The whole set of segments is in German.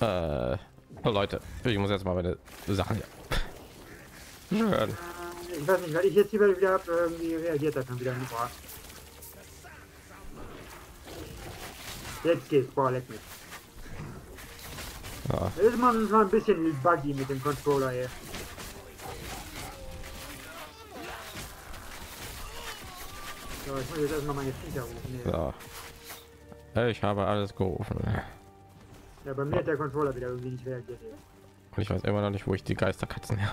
Äh, oh Leute, ich muss jetzt mal meine Sachen hier. Äh, Ich weiß nicht, weil ich jetzt hier wieder hab, irgendwie reagiert das dann wieder. Boah. Jetzt geht's, boah, leck mich. Ja, Das ist manchmal ein bisschen buggy mit dem Controller hier. So, ich muss jetzt erstmal meine Viecher rufen. Hier. so. Ich habe alles gerufen. Ja, bei mir hat der Controller wieder irgendwie nicht reagiert. Und ich weiß immer noch nicht, wo ich die Geisterkatzen her.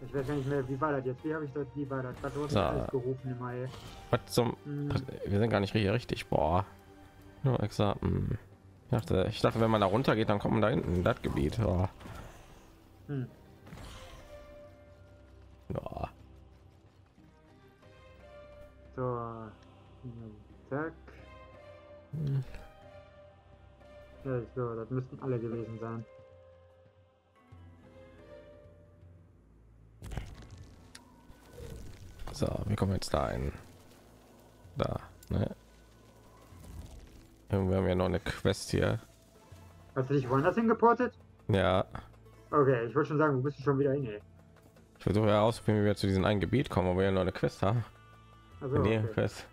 Ich weiß gar nicht mehr, wie war das jetzt? Wie habe ich das, wie war das? Was alles gerufen im Mai? Was zum? Hm, Wir sind gar nicht richtig, richtig. Boah. Nur exakt. hm. Ich dachte, ich dachte, wenn man da runter geht, dann kommt man da hinten in das Gebiet. Ja. hm. Ja. So. Zack. Hm. Ja, so, das müssten alle gewesen sein. So, wir kommen jetzt da ein. Da, ne? Wir haben ja noch eine Quest hier. Hast du dich woanders hingeportet? Ja, Okay, ich wollte schon sagen, wo bist du schon wieder hin, ey? ich versuche herauszufinden, wie wir zu diesem einen Gebiet kommen, aber wir ja noch eine Quest haben. Also, okay. Quest.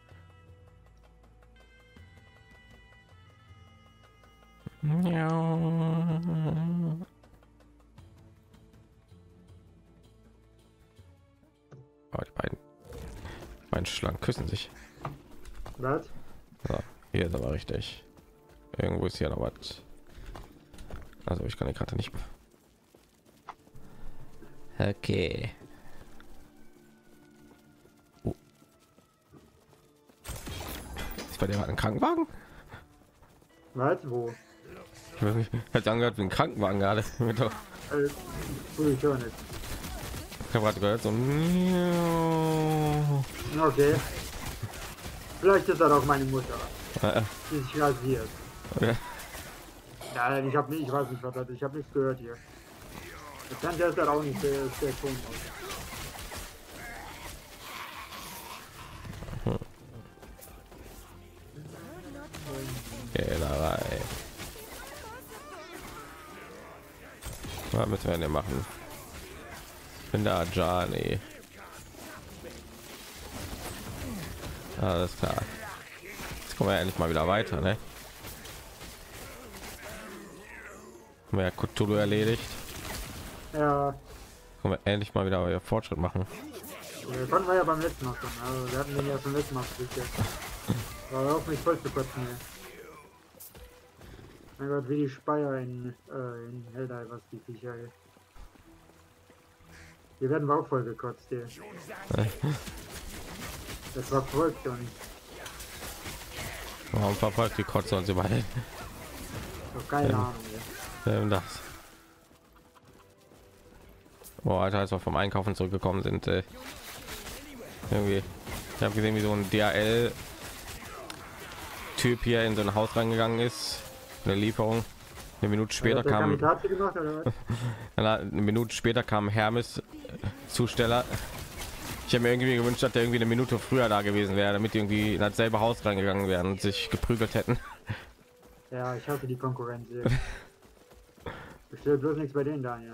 Ja. Oh, die beiden, beiden Schlangen küssen sich. Was? So, hier ist aber richtig. Irgendwo ist hier noch was. Also ich kann die Karte nicht. Okay. Oh. Ist bei dir ein Krankenwagen? Was? Wo? Hat angehört wie ein Krankenwagen gerade. Tue ich schon nicht. Ich habe gerade gehört so. Okay. Vielleicht ist das auch meine Mutter, Äh, die sich rasiert. äh, Nein, ich habe nicht, ich weiß nicht, was das ist. Ich habe nichts gehört hier. Ich kann das auch nicht, der, der Ton aus. Müssen wir denn machen? Bin da, Johnny. Alles klar. Jetzt kommen wir endlich mal wieder weiter, ne? Haben wir ja Cthulhu erledigt. Ja, Können wir endlich mal wieder Fortschritt machen. äh, konnten wir ja beim letzten Mal schon. Also, wir hatten den ja schon letzten Mal. War auf mich voll zu kotzen, ey. Mein Gott, wie die Speier in, äh, in Helldivers, die Viecher, ey. Hier werden wir auch voll gekotzt, ey. Das war verrückt und Warum verfolgt die Kotze uns überall? doch keine Ja. Ahnung, ey. Ähm, das. Boah, Alter, als wir vom Einkaufen zurückgekommen sind, äh, irgendwie, ich habe gesehen, wie so ein DHL Typ hier in so ein Haus reingegangen ist, eine Lieferung. Eine Minute später kam, gemacht, eine Minute später kam Hermes äh, Zusteller. Ich habe mir irgendwie gewünscht, dass der irgendwie eine Minute früher da gewesen wäre, damit die irgendwie in dasselbe Haus reingegangen wären und sich geprügelt hätten. Ja, ich hasse die Konkurrenz. Bestell bloß nichts bei denen, Daniel.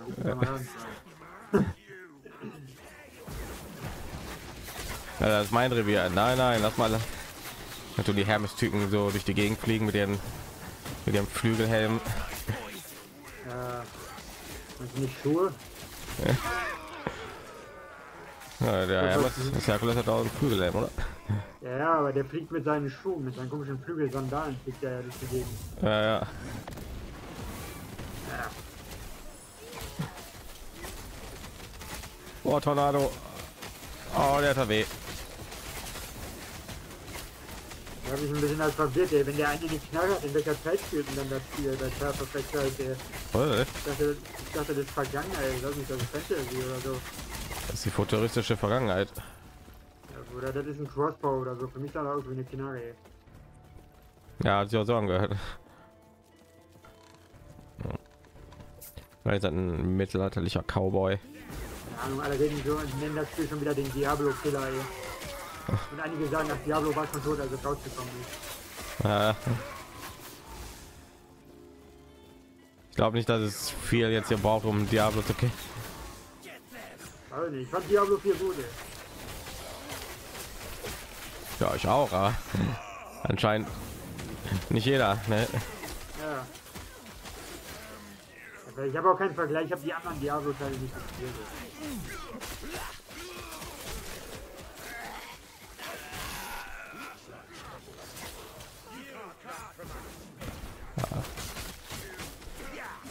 Ja, das ist mein Revier. Nein, nein, lass mal. Du die Hermes-Typen so durch die Gegend fliegen mit ihren mit ihrem Flügelhelm. Ja. Und nicht Schuhe? Ja, der Hermes, das Herkules hat auch einen Flügelhelm, oder? Ja, ja, aber der fliegt mit seinen Schuhen, mit seinen komischen Flügelsandalen fliegt er ja durch die Gegend. Ja, ja. Ja. Oh, Tornado. Oh, der hat weh. Da habe ich ein bisschen als verwirrt, ey. Wenn der eine die Knarre hat, in welcher Zeit spielt denn dann das Spiel? Das war perfekt halt, ey. Oh, Ich dachte, ich dachte, das ist vergangen, ey. Ich weiß nicht, das ist Fantasy oder so. Das ist die futuristische Vergangenheit. Ja, oder das ist ein Crossbow oder so. Für mich sah das aus wie eine Knarre, ey. Ja, hat sich auch so angehört. Weil ein mittelalterlicher Cowboy. Keine Ahnung, alle reden so und nennen das Spiel schon wieder den Diablo-Killer, ey. Und einige sagen, dass Diablo war schon tot, als es rausgekommen ist. Äh, Ich glaube nicht, dass es viel jetzt hier braucht, um Diablo zu killen. Also ich fand Diablo 4 gut. Ja, ich auch. Aber anscheinend nicht jeder. Ne? Ja. Also ich habe auch keinen Vergleich, ich habe die anderen Diablo-Teile nicht gespielt.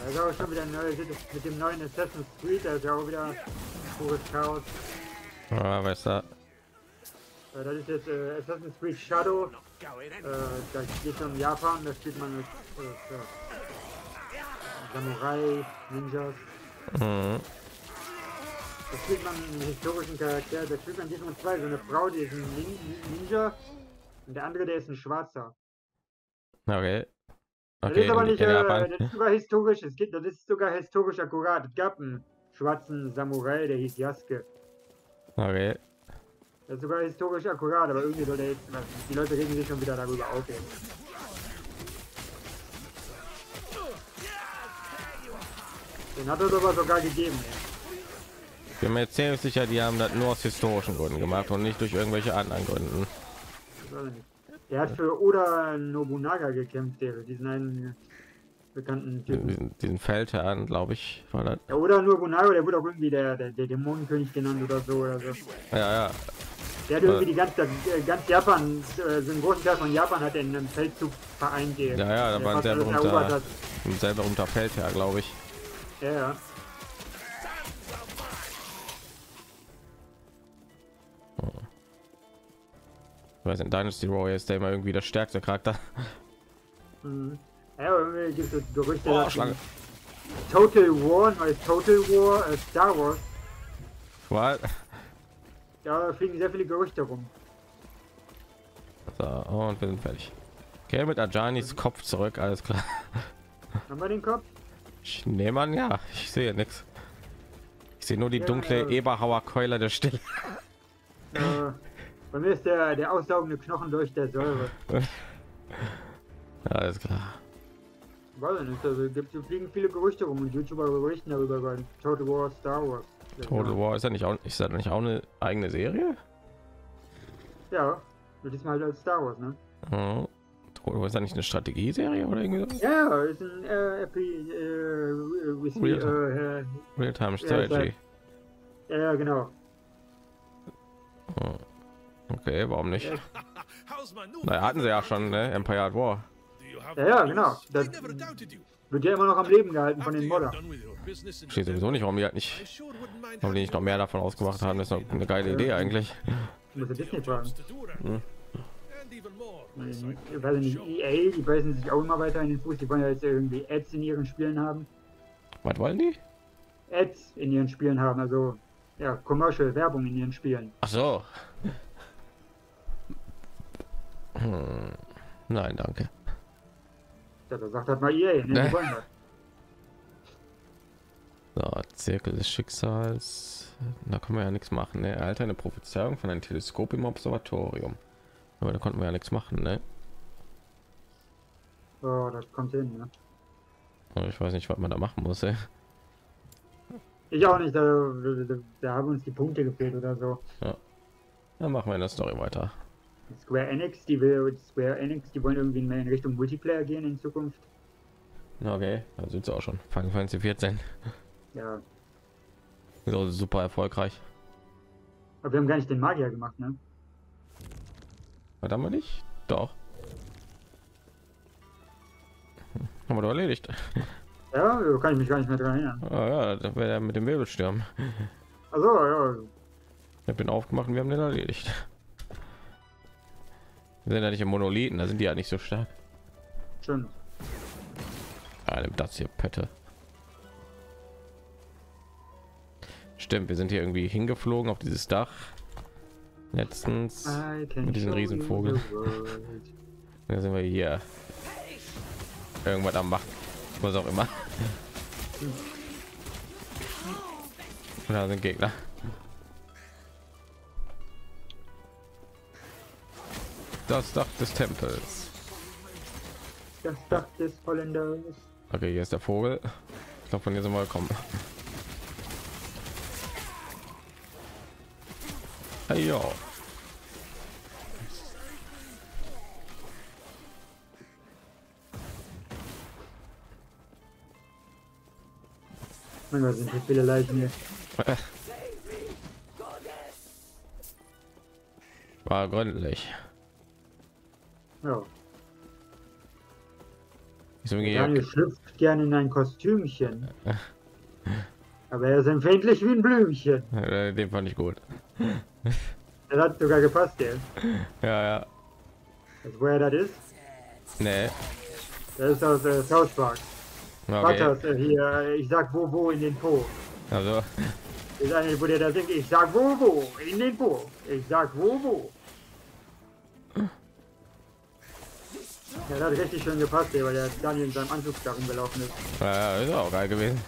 Da ist auch schon wieder neu, mit dem neuen Assassin's Creed, da ist ja auch wieder pures Chaos. Ja, weißt du. Äh, Das ist jetzt äh, Assassin's Creed Shadow. Äh, da geht es um Japan, da spielt man mit äh, Samurai, Ninjas. Mhm. Da spielt man einen historischen Charakter. Da spielt man diesmal zwei. So eine Frau, die ist ein Nin Ninja. Und der andere, der ist ein Schwarzer. Okay. Das Okay, ist aber nicht, in äh, das ist sogar historisch. Es gibt, das ist sogar historisch akkurat. Es gab einen schwarzen Samurai, der hieß Yasuke. Okay. Das ist sogar historisch akkurat, aber irgendwie soll der jetzt, die Leute regen sich schon wieder darüber auf. Jetzt. Den hat es aber sogar gegeben. Ey. Ich bin mir ziemlich sicher, die haben das nur aus historischen Gründen gemacht und nicht durch irgendwelche anderen Gründen. Der hat für Oda Nobunaga gekämpft, der, diesen einen bekannten Typen. Diesen, diesen Feldherrn, glaube ich, war das. Der Oda Nobunaga, der wurde auch irgendwie der, der, der Dämonenkönig genannt oder so oder so. Ja, ja. Der hat irgendwie die ganze, äh, ganz Japan, äh, so einen großen Teil von Japan hat er in einem Feldzug vereint. Ja, ja, da war ein hat. ein sehr berühmter Feldherr, glaube ich. Ja, ja. Ich weiß nicht, Dynasty Warrior ist der immer irgendwie der stärkste Charakter. Mhm. Ja, gibt es Gerüchte, Oh, Schlange. Total War, neues Total War, äh, Star Wars, What? da fliegen sehr viele Gerüchte rum. So, und wir sind fertig. Okay, mit Ajanis Kopf zurück, alles klar. Haben wir den Kopf? Ich nehme an, ja, ich sehe nichts. Ich sehe nur die Ja, dunkle ja. Eberhauer Keule der Stille. Äh, bei mir ist der, der aussaugende Knochen durch der Säure. Alles klar. Weiß ich nicht, also gibt, fliegen viele Gerüchte rum und YouTuber berichten darüber bei Total War, Star Wars. Total War ist ja nicht auch, ist das nicht auch eine eigene Serie? Ja, das ist mal halt als Star Wars, ne? Mhm. Total War ist ja nicht eine Strategieserie oder irgendwie so? Ja, ist ein äh, RP, äh, with me, Real äh, Real-Time Ja, Strategy. ja, ja, genau. Okay, warum nicht? Na, hatten sie ja schon, ne? Empire at War. Ja, ja, genau. Das wird ja immer noch am Leben gehalten von den Modder. Steht sowieso nicht, warum die halt nicht, warum die nicht noch mehr davon ausgemacht haben. Das ist doch eine geile Idee eigentlich. Ja do around Hm. Ich weiß nicht, EA, die beißen sich auch immer weiter in den Fuß. Die wollen ja jetzt irgendwie Ads in ihren Spielen haben. Was wollen die? Ads in ihren Spielen haben, also ja, Commercial Werbung in ihren Spielen. Ach so. Hm. Nein, danke. Ja, da sagt halt mal ne? Wollen das. So, Zirkel des Schicksals. Da können wir ja nichts machen. Ne? Alter, eine Prophezeiung von einem Teleskop im Observatorium. Aber da konnten wir ja nichts machen, ne? So, das kommt hin, ne? Ich weiß nicht, was man da machen muss. Ey. Ich auch nicht, da, da, da haben uns die Punkte gefehlt oder so. Dann machen wir in der Story weiter. Square Enix, die will Square Enix, die wollen irgendwie mehr in Richtung Multiplayer gehen in Zukunft. Okay, da sind sie auch schon. Final Fantasy 14. Ja, So super erfolgreich. aber wir haben gar nicht den Magier gemacht, ne? Was haben wir nicht? Doch. Hm, Haben wir doch erledigt. Ja, da kann ich mich gar nicht mehr dran erinnern. Ah, ja, da wäre mit dem Wirbelsturm. Also, ja, Ich habe den aufgemacht und wir haben den erledigt. Wir sind ja nicht im Monolithen, da sind die ja nicht so stark. stimmt. Ah, nimmt das hier Pette. Stimmt, wir sind hier irgendwie hingeflogen auf dieses Dach. Letztens. Mit diesem Riesenvogel. Da sind wir hier. Irgendwas am machen. Was auch immer. Und da sind Gegner. Das Dach des Tempels. Das Dach des Holländers. Okay, hier ist der Vogel. Ich glaube, von hier sind wir gekommen. Hey, yo. Gott, sind hier viele Leichen hier. War gründlich. Ja. Daniel schlüpft gerne in ein Kostümchen. Aber er ist empfindlich wie ein Blümchen. Den fand ich gut. Das hat sogar gepasst, der. Ja, ja. Also, woher das ist? Nee. Das ist aus äh, South Park. Okay. Butters, äh, hier, ich sag wo, wo in den Po. Also, Das ist eine, wo der da singt, ich sag wo, wo in den Po. Ich sag wo, wo. Ja, das hat richtig schön gepasst, ey, weil der Daniel in seinem Anzug da rumgelaufen ist. ja, ist auch geil gewesen.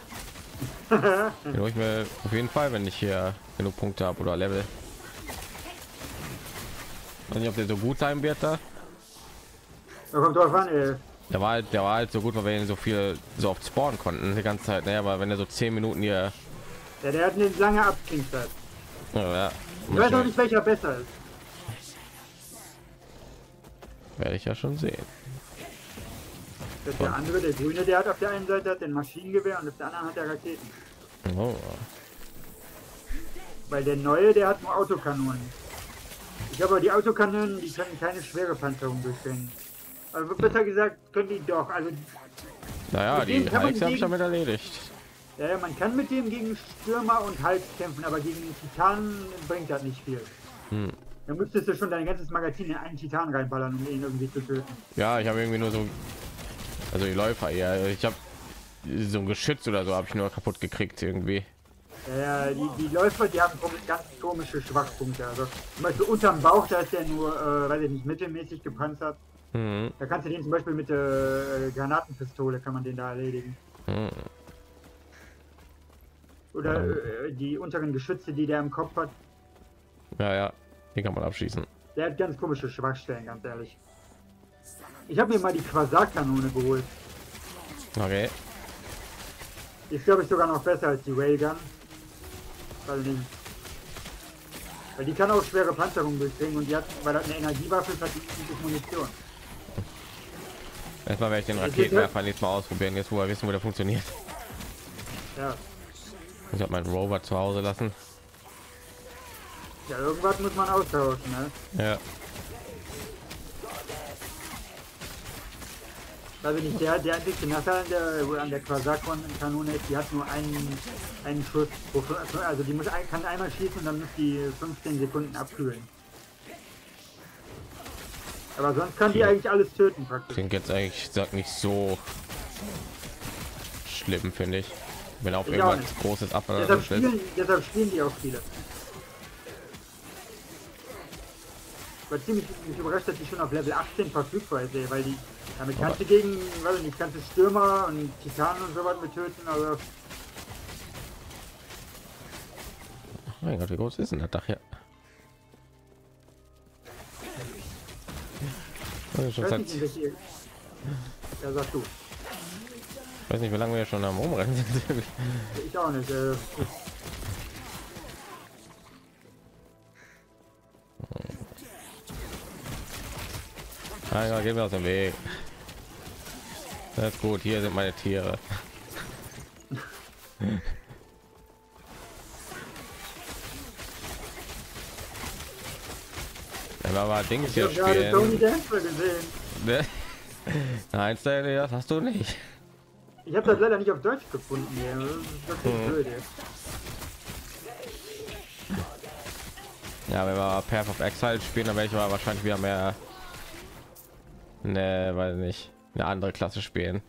Den hol ich mir auf jeden Fall, wenn ich hier genug Punkte habe oder Level. weiß nicht, ob der so gut sein wird da. Da kommt drauf an, ey. Der war halt, der war halt so gut, weil wir ihn so viel so oft spawnen konnten die ganze Zeit. Naja, aber wenn er so 10 Minuten hier, Ja, der hat eine lange Abklingzeit. ja, ja, Ich weiß auch nicht, welcher besser ist. Werde ich ja schon sehen. Der andere, der grüne, der hat auf der einen Seite hat den Maschinengewehr und auf der anderen hat er Raketen. Oh. Weil der neue, der hat nur Autokanonen. Ich glaube, die Autokanonen, die können keine schwere Panzerung durchbringen. Also besser gesagt, können die doch. Also, Naja, die Hikes habe ich damit erledigt. ja, ja, man kann mit dem gegen Stürmer und Hulk kämpfen, aber gegen Titanen bringt das nicht viel. Hm. Dann müsstest du schon dein ganzes Magazin in einen Titan reinballern, um ihn irgendwie zu töten. Ja, ich habe irgendwie nur so, also die Läufer eher. Ich habe so ein Geschütz oder so habe ich nur kaputt gekriegt irgendwie. Ja, ja, die, die Läufer, die haben ganz komische Schwachpunkte. Also zum Beispiel unterm Bauch, da ist der nur, äh, weiß ich nicht, mittelmäßig gepanzert. Hm. Da kannst du den zum Beispiel mit der äh, Granatenpistole kann man den da erledigen. Hm. Oder äh, die unteren Geschütze, die der im Kopf hat. Ja, ja, den kann man abschießen. Der hat ganz komische Schwachstellen, ganz ehrlich. Ich habe mir mal die Quasar-Kanone geholt. Okay. Die ist, glaube ich, sogar noch besser als die Railgun. Weiß nicht. Weil die kann auch schwere Panzerung durchbringen und die hat, weil das eine Energiewaffe ist, hat die nicht Munition. Erstmal werde ich den Raketenwerfer nächstes Mal ausprobieren, jetzt wo wir wissen, wo der funktioniert. Ja. Ich habe meinen Rover zu Hause lassen. Ja, irgendwas muss man austauschen, ne? Ja. Also nicht der, der einzige Nachteil an der, an der Quasar-Kanone ist, die hat nur einen, einen Schuss. Also die muss, kann einmal schießen und dann muss die 15 Sekunden abkühlen. Aber sonst kann die Okay. eigentlich alles töten praktisch. Klingt jetzt eigentlich sagt nicht so schlimm, finde ich. Wenn auch Ich irgendwas. Großes ab Deshalb spielen, deshalb spielen die auch viele. War ziemlich mich überrascht, dass die schon auf Level 18 verfügbar ist, ey, weil die damit kannst du gegen, weiß ich nicht, du Stürmer und Titanen und sowas mit töten, also Mein Gott, wie groß ist denn das Dach hier? Ich weiß nicht, welche... Ja, sag du. ich weiß nicht, wie lange wir schon am Umrennen sind. Ich auch nicht. Äh, Gott, gehen wir aus dem Weg. Das ist gut, hier sind meine Tiere. Wenn wir mal Dings hier spielen. Ne? Nein, Stanley, das hast du nicht. Ich habe das leider nicht auf Deutsch gefunden. Ey. Das ist Mhm. blöd. Ja, wenn wir Path of Exile spielen, dann werde ich aber wahrscheinlich wieder mehr, ne, weil nicht eine andere Klasse spielen.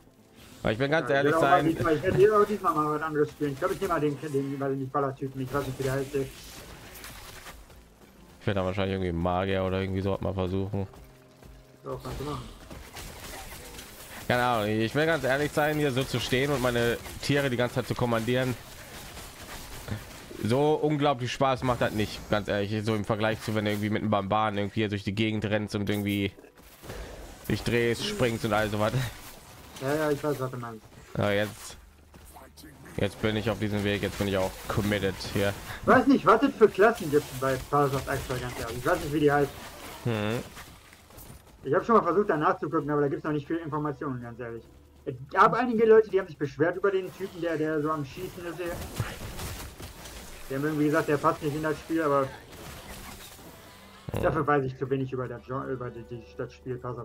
Weil ich bin ganz Ja, ehrlich ich auch mal sein, Ich werde auch diesmal mal was anderes spielen. Ich glaube, ich nehme mal den, den, weil nicht Ballertypen. Ich weiß nicht, wie der heißt. ich werde wahrscheinlich irgendwie Magier oder irgendwie so mal versuchen. Machen. Keine Ahnung, ich will ganz ehrlich sein, hier so zu stehen und meine Tiere die ganze Zeit zu kommandieren. So unglaublich Spaß macht das nicht, ganz ehrlich. So im Vergleich zu, wenn du irgendwie mit einem Bambaren irgendwie durch die Gegend rennst und irgendwie dich drehst, springst und all so was. Ja, ja, ich weiß, was du meinst. Ja, jetzt, jetzt bin ich auf diesem Weg. Jetzt bin ich auch committed hier. Ich weiß nicht, was es für Klassen gibt bei Stars of Extra, ganz ehrlich. Ich weiß nicht, wie die heißt. Hm. Ich habe schon mal versucht, da nachzugucken, aber da gibt es noch nicht viel Informationen, ganz ehrlich. Es gab einige Leute, die haben sich beschwert über den Typen, der, der so am Schießen ist. Hier. Die haben irgendwie gesagt, der passt nicht in das Spiel, aber dafür weiß ich zu wenig über das, über die, die, das Spiel Pass.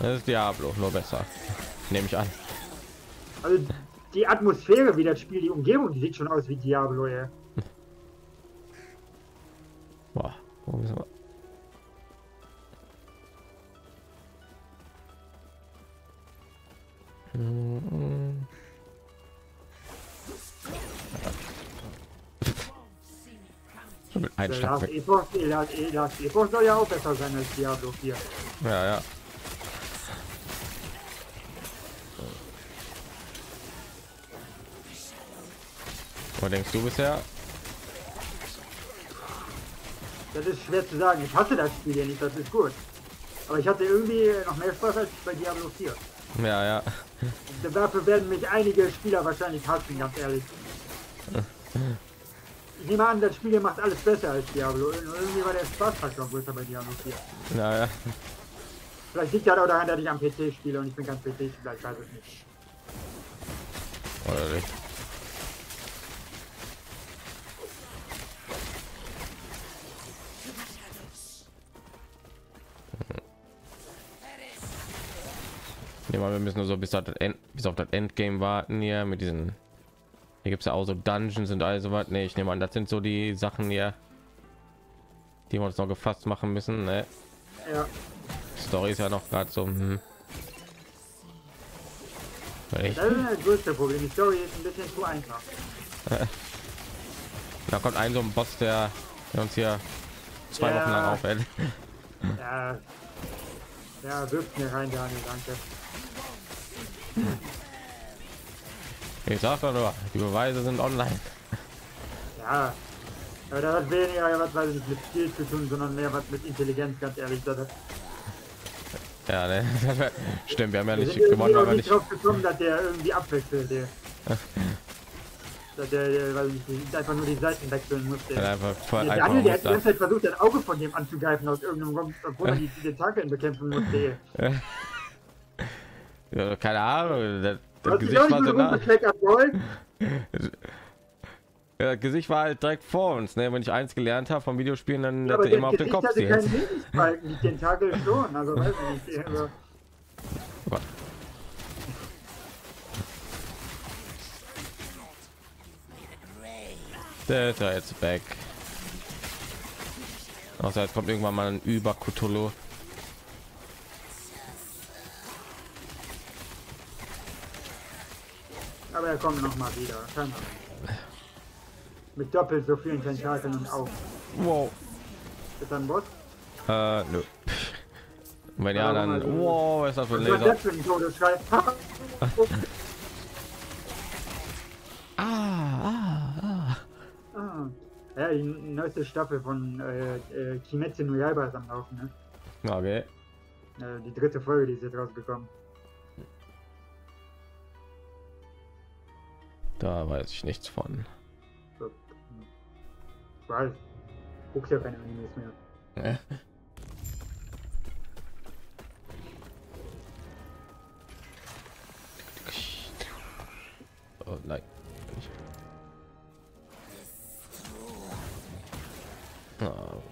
Das ist Diablo, nur besser. Nehme ich an. Also die Atmosphäre, wie das Spiel, die Umgebung, die sieht schon aus wie Diablo, ey. Boah, wo müssen wir? Schlag Last weg. E- Last Epoch soll ja auch besser sein als Diablo 4. Ja, ja. Was denkst du bisher? Das ist schwer zu sagen. Ich hasse das Spiel ja nicht, das ist gut. Aber ich hatte irgendwie noch mehr Spaß als bei Diablo 4. Ja, ja. Dafür werden mich einige Spieler wahrscheinlich hassen, ganz ehrlich. Ich nehme an, das Spiel macht alles besser als Diablo. Irgendwie war der Spaßfaktor größer bei Diablo 4. Ja, ja. Vielleicht liegt das auch daran, dass ich am PC spiele und ich bin kein PC-Spieler, ich weiß es nicht. Oder nicht? Mal, wir müssen nur so bis das, End, bis auf das Endgame warten hier mit diesen. Hier gibt es ja auch so Dungeons und all so was. Nee, ich nehme an, das sind so die Sachen hier, die wir uns noch gefasst machen müssen. Ne? Ja, Story ist ja noch gerade so. Hm. Das ist das größte Problem. Die Story ist ein bisschen zu einfach. Da kommt ein so ein Boss, der, der uns hier zwei Ja. Wochen lang aufhält. Ja, ja wirft mir rein, Daniel, danke. Ich sag doch nur, die Beweise sind online. Ja, aber das hat weniger was weiß ich, mit Skill zu tun, sondern mehr was mit Intelligenz, ganz ehrlich. Das hat, Ja, ne? Stimmt, wir haben ja wir nicht irgendwie gewonnen, aber nicht drauf gekommen, dass der irgendwie abwechselt. Der, dass der, der weiß ich einfach nur die Seiten wechseln musste. Ja, einfach voll Der einfach der hat die ganze Zeit versucht, das Auge von dem anzugreifen aus irgendeinem Grund, obwohl er die, die Tentakeln bekämpfen musste. ja, keine Ahnung. Das, Gesicht war so nah. rumgekleckert Gold? Ja, das Gesicht war halt direkt vor uns. Ne? Wenn ich eins gelernt habe vom Videospielen, dann Ja, hätte der immer auf den Kopf hatte keinen Lebensbalken, die Tentakel schon, also weiß ich nicht. Jetzt weg. Außer jetzt kommt irgendwann mal ein über aber er kommt noch mal wieder. Kann er. Mit doppelt so vielen Tentakeln und Augen. Wow. Ist das ein Boss? Äh, nö. Wenn ja, dann. Wow, was ist das für ein Was ist Laser? das für ein Todesschrei? Ah, ah. Ja, die neueste Staffel von äh, äh, Kimetsu no Yaiba ist am Laufen, ne? ah. Okay. Äh, die dritte Folge, die ist jetzt rausgekommen. Da weiß ich nichts von. Hm. Ich. Guckst ja keine Animes mehr. Oh nein. Oh.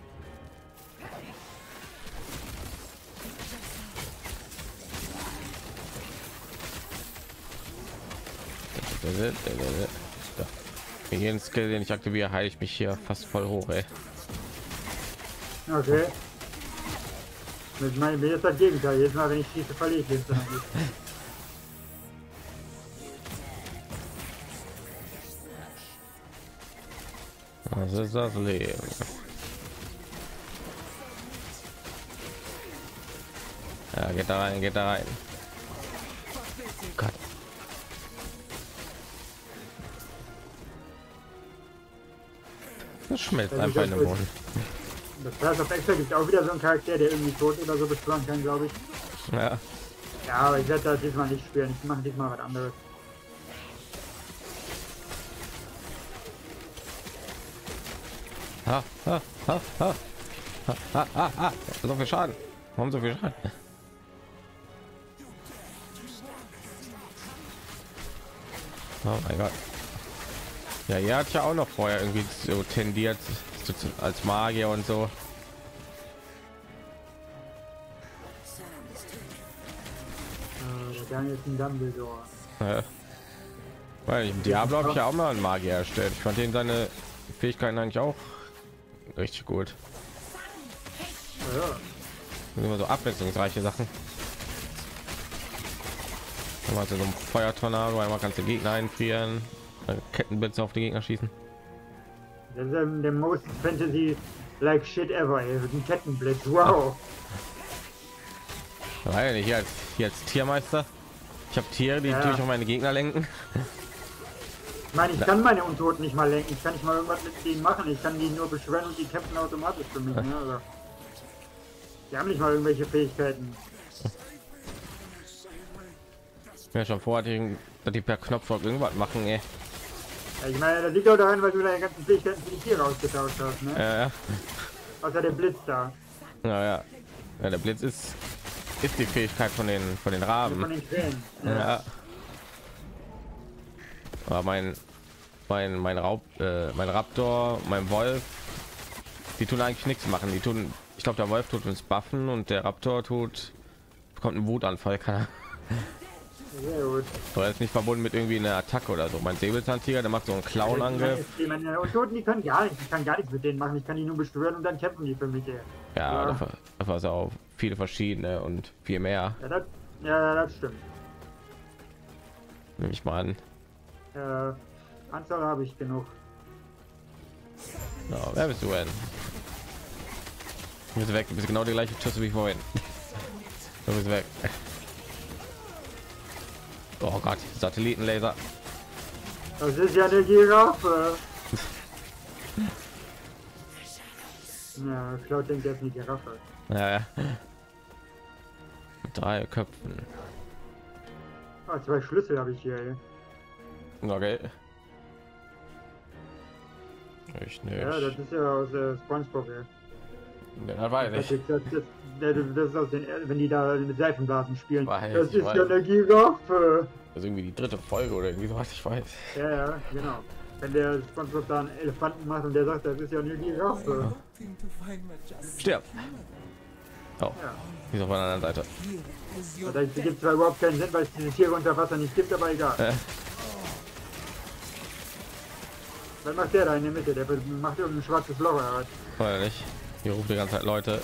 Für jeden Skill, den ich aktiviere, heile ich mich hier fast voll hoch, ey. Okay. Mit meinem ist das Gegenteil. Jedes Mal, wenn ich schieße, verliere ich jetzt. Das ist das Leben. Ja, geht da rein, geht da rein. Das schmelzt Also einfach in den Boden. Das Pass of Extra gibt auch wieder so einen Charakter, der irgendwie tot oder so beschwören kann, glaube ich. Ja. Ja, aber ich werde das diesmal nicht spielen. Ich mache diesmal was anderes. Ha, ha, ha, ha. Ha, ha, ha, ha. So viel Schaden. Warum so viel Schaden? Oh mein Gott. Ja, er hat ja auch noch vorher irgendwie so tendiert als Magier und so. Äh, der Daniel ist ein Dumbledore. Äh, weil im Diablo habe ich ja auch mal einen Magier erstellt. Ich fand ihn seine Fähigkeiten eigentlich auch richtig gut. Ja, Immer so abwechslungsreiche Sachen. Einmal so ein Feuertornado, einmal du Gegner einfrieren, Kettenblitze auf die Gegner schießen. das ist der most fantasy like shit ever. Ey. Ein Kettenblitz. Wow. Weil nicht hier als, hier als Tiermeister. Ich habe Tiere, die Ja. natürlich auch meine Gegner lenken. Ich meine, ich kann meine Untoten nicht mal lenken. Ich kann nicht mal irgendwas mit denen machen. Ich kann die nur beschwören und die kämpfen automatisch für mich. Ne? Also, die haben nicht mal irgendwelche Fähigkeiten. Mir schon vor, dass die per Knopfdruck irgendwas machen. Ey. Ja, ich meine, das liegt auch daran, weil du deine ganzen Fähigkeiten für die Tiere ausgetauscht hast. Ne? Äh, Außer der Blitz da. naja, ja, der Blitz ist ist die Fähigkeit von den von den Von Raben. den Krähen. Ja. Aber mein mein mein Raub, äh, mein Raptor, mein Wolf, die tun eigentlich nichts machen. Die tun, ich glaube, der Wolf tut uns buffen und der Raptor tut bekommt einen Wutanfall. Kann er. Sehr gut. Er ist nicht verbunden mit irgendwie einer Attacke oder so. Mein Säbelzahntiger, der macht so einen Clown-Angriff. Die Untoten, die können gar nichts. Ich kann gar nichts mit denen machen. Ich kann die nur beschwören und dann kämpfen die für mich. Ey. Ja, Ja. dafür ist er auch viele verschiedene und viel mehr. Ja, das, ja, das stimmt. Nehme ich mal an. Äh, Anzahl habe ich genug. Ja, wer bist du denn? Du bist weg. Du bist genau die gleiche Schüsse wie vorhin. Du bist weg. Oh Gott, Satellitenlaser. Das ist ja eine Giraffe. Ja, Cloud denkt, er ist eine Giraffe. Ja, ja. Mit drei Köpfen. Ah, zwei Schlüssel habe ich hier. Ey. Okay. Ich nicht. Ja, das ist ja aus äh, Spongebob. Ey. Ja, Das, ich. ist- das, das, das, das ist aus den, wenn die da mit Seifenblasen spielen. Weiß, das ist weiß. ja eine Giraffe. Das ist irgendwie die dritte Folge oder irgendwie sowas, ich weiß. Ja, ja, genau. Wenn der Spongebob da einen Elefanten macht und der sagt, das ist ja eine Giraffe. Stirb! Oh, Ja. ist auf der anderen Seite. Das gibt zwar überhaupt keinen Sinn, weil es diese Tiere unter Wasser nicht gibt, aber egal. Äh. Was macht der da in der Mitte? Der macht irgendein schwarzes Loch oder was? Oder nicht? Hier rufen die ganze Zeit Leute.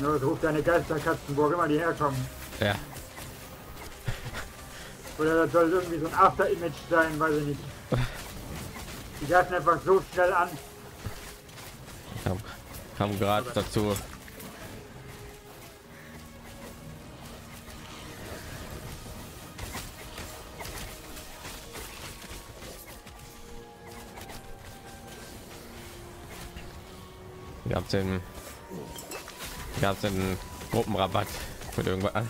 Nur ruft deine Geisterkatzen, wo immer die herkommen. Ja, Oder das soll irgendwie so ein After-Image sein, weiß ich nicht. Die greifen einfach so schnell an. kam, kam gerade dazu. Ihr habt den, ihr habt den Gruppenrabatt mit irgendwas an.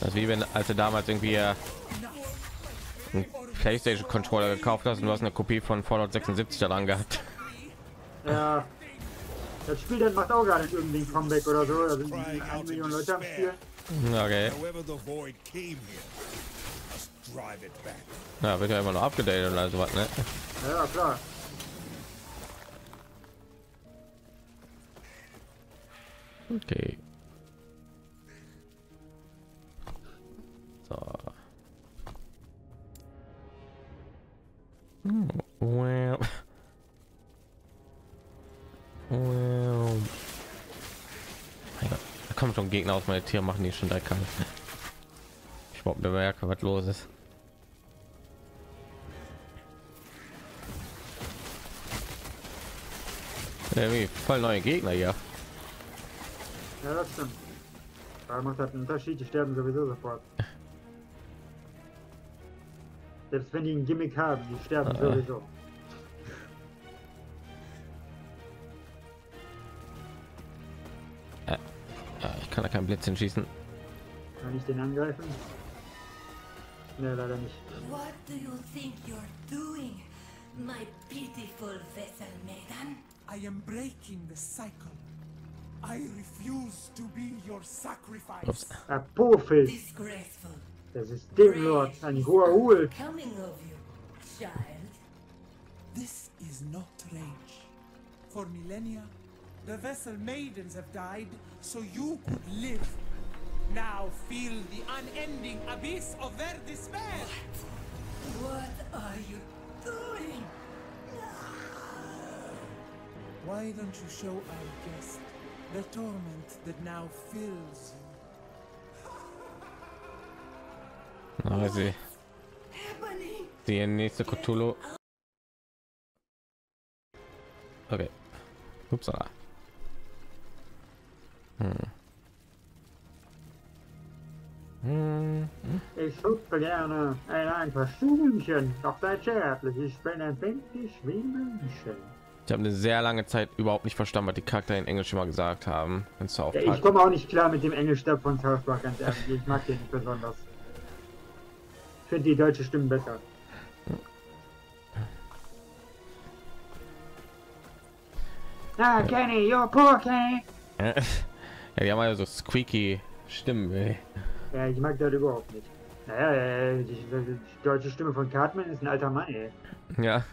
Das ist wie wenn, als du damals irgendwie äh, einen PlayStation Controller gekauft hast und du hast eine Kopie von Fallout 76 daran gehabt. Ja. Das Spiel dann macht auch gar nicht irgendwie ein Comeback oder so. Da sind eine Million Leute am Spiel. Okay, back. na wird ja immer noch abgedatet und also was, ne? Ja, klar. Okay. So. Hm. Ja, da kommen schon Gegner aus meine Tiere machen die schon direkt kalt. Ich überhaupt bemerke, was los ist. Irgendwie voll neue Gegner hier. Ja, das stimmt. Da macht halt einen Unterschied, die sterben sowieso sofort. Selbst wenn die ein Gimmick haben, die sterben ah. sowieso. Äh, äh, ich kann da keinen Blitz hinschießen. Kann ich den angreifen? Ne, leider nicht. What do you think you're doing, my pitiful vessel, Megan? I am breaking the cycle. I refuse to be your sacrifice. Ups. Apophis, Disgraceful. der Systemlord, ein hoher. Coming of you, child. This is not rage. For millennia, the vessel maidens have died so you could live. Now feel the unending abyss of their despair. What are you doing? Why don't you show our guest the torment that now fills you? Aber sie, die nächste Cthulhu. Okay. Upsala. Hm. Hm. Ich hüpfe gerne ein einfach Stühlchen, doch seid zärtlich, ich bin empfindlich wie Menschen. Ich habe eine sehr lange Zeit überhaupt nicht verstanden, was die Charakter in Englisch immer gesagt haben. Ja, ich komme auch nicht klar mit dem Englischstab von South Park, ganz ehrlich. Ich mag den nicht besonders. Ich finde die deutsche Stimmen besser. Ah, Kenny, you're poor Kenny. ja, die haben ja so squeaky Stimmen. Ey. Ja, ich mag das überhaupt nicht. Naja, äh, die, die deutsche Stimme von Cartman ist ein alter Mann, ey. Ja.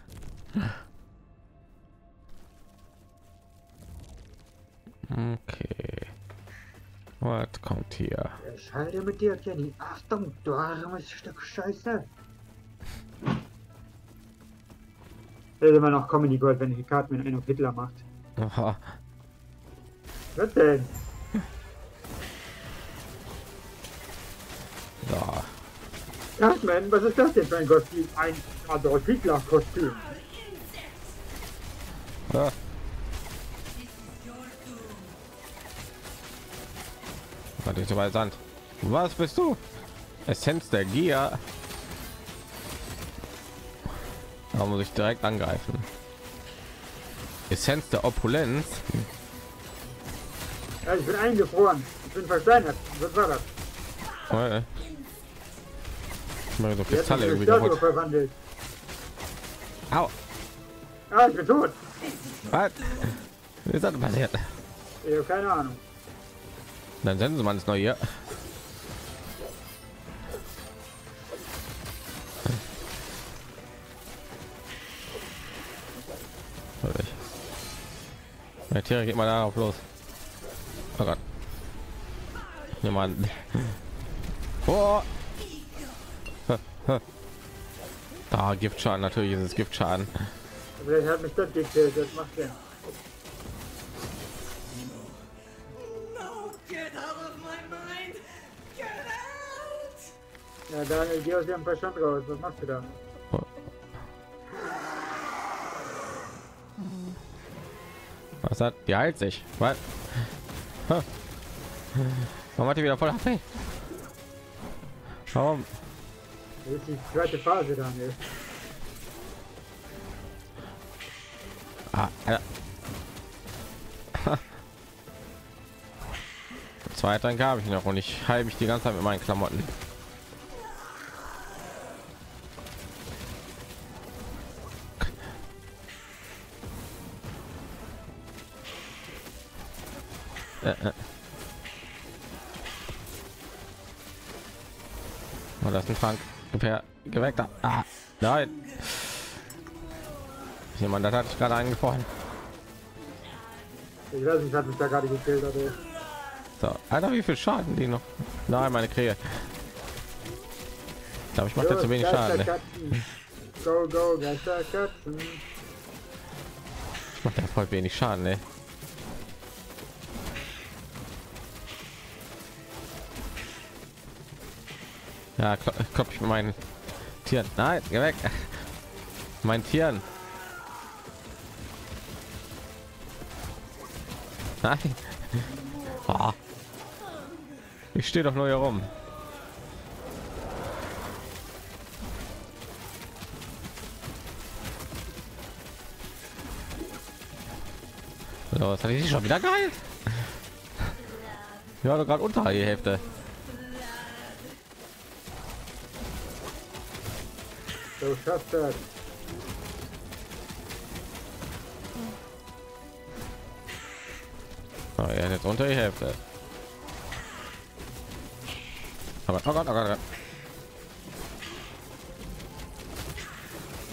Okay. Was kommt hier? Der Scheide mit dir, Kenny. Achtung, du armes Stück Scheiße. Das ist immer noch Comedy Gold, wenn Cartman einen auf Hitler macht. Aha. Was denn? Ja. Cartman, was ist das denn für ein Kostüm? Ein Adolf Hitler Kostüm. Ah. Warte, ich bei Sand. Was bist du? Essenz der Gier. Da muss ich direkt angreifen. Essenz der Opulenz. Ja, ich bin eingefroren. Ich bin versteinert. Was war das? Oh, ich mache so Kristalle ist irgendwie kaputt. verwandelt. Au. Ah, ich bin tot. Was? Wie ist das passiert? Ich habe keine Ahnung. Dann senden sie mal ins neue. Der Tiere geht mal darauf los. Oh Gott. Jemand. Oh. Da Giftschaden, natürlich ist es Giftschaden. Vielleicht hat mich das gekillt. Das macht Sinn. Ja, Daniel, geh aus ihrem Verstand raus. Was machst du da? Was hat? Die heilt sich. Was? Warum hat die wieder voll HP? Warum? Das ist die zweite Phase, Daniel. Ah, ja. Zwei Tränke habe ich noch und ich heile mich die ganze Zeit mit meinen Klamotten. Geh weg da. Ah, nein. Jemand, das hatte ich gerade eingefroren. Ich weiß nicht, was mich da gerade gekillt hat. So, Alter, wie viel Schaden die noch? Nein, meine Krähe. Ich glaube, ich mache jetzt zu wenig Schaden. Ne? Go, go. Ich mache ja voll wenig Schaden, ne? Ja, klo klopp ich meinen Tieren. Nein, geh weg. Mein Tieren. Nein. Ah. Ich stehe doch nur hier rum. So, hatte ich schon wieder geheilt? Ja, gerade unter die Hälfte. So schafft das. Oh, er jetzt unter die Hälfte. Aber oh Gott, oh Gott, oh Gott.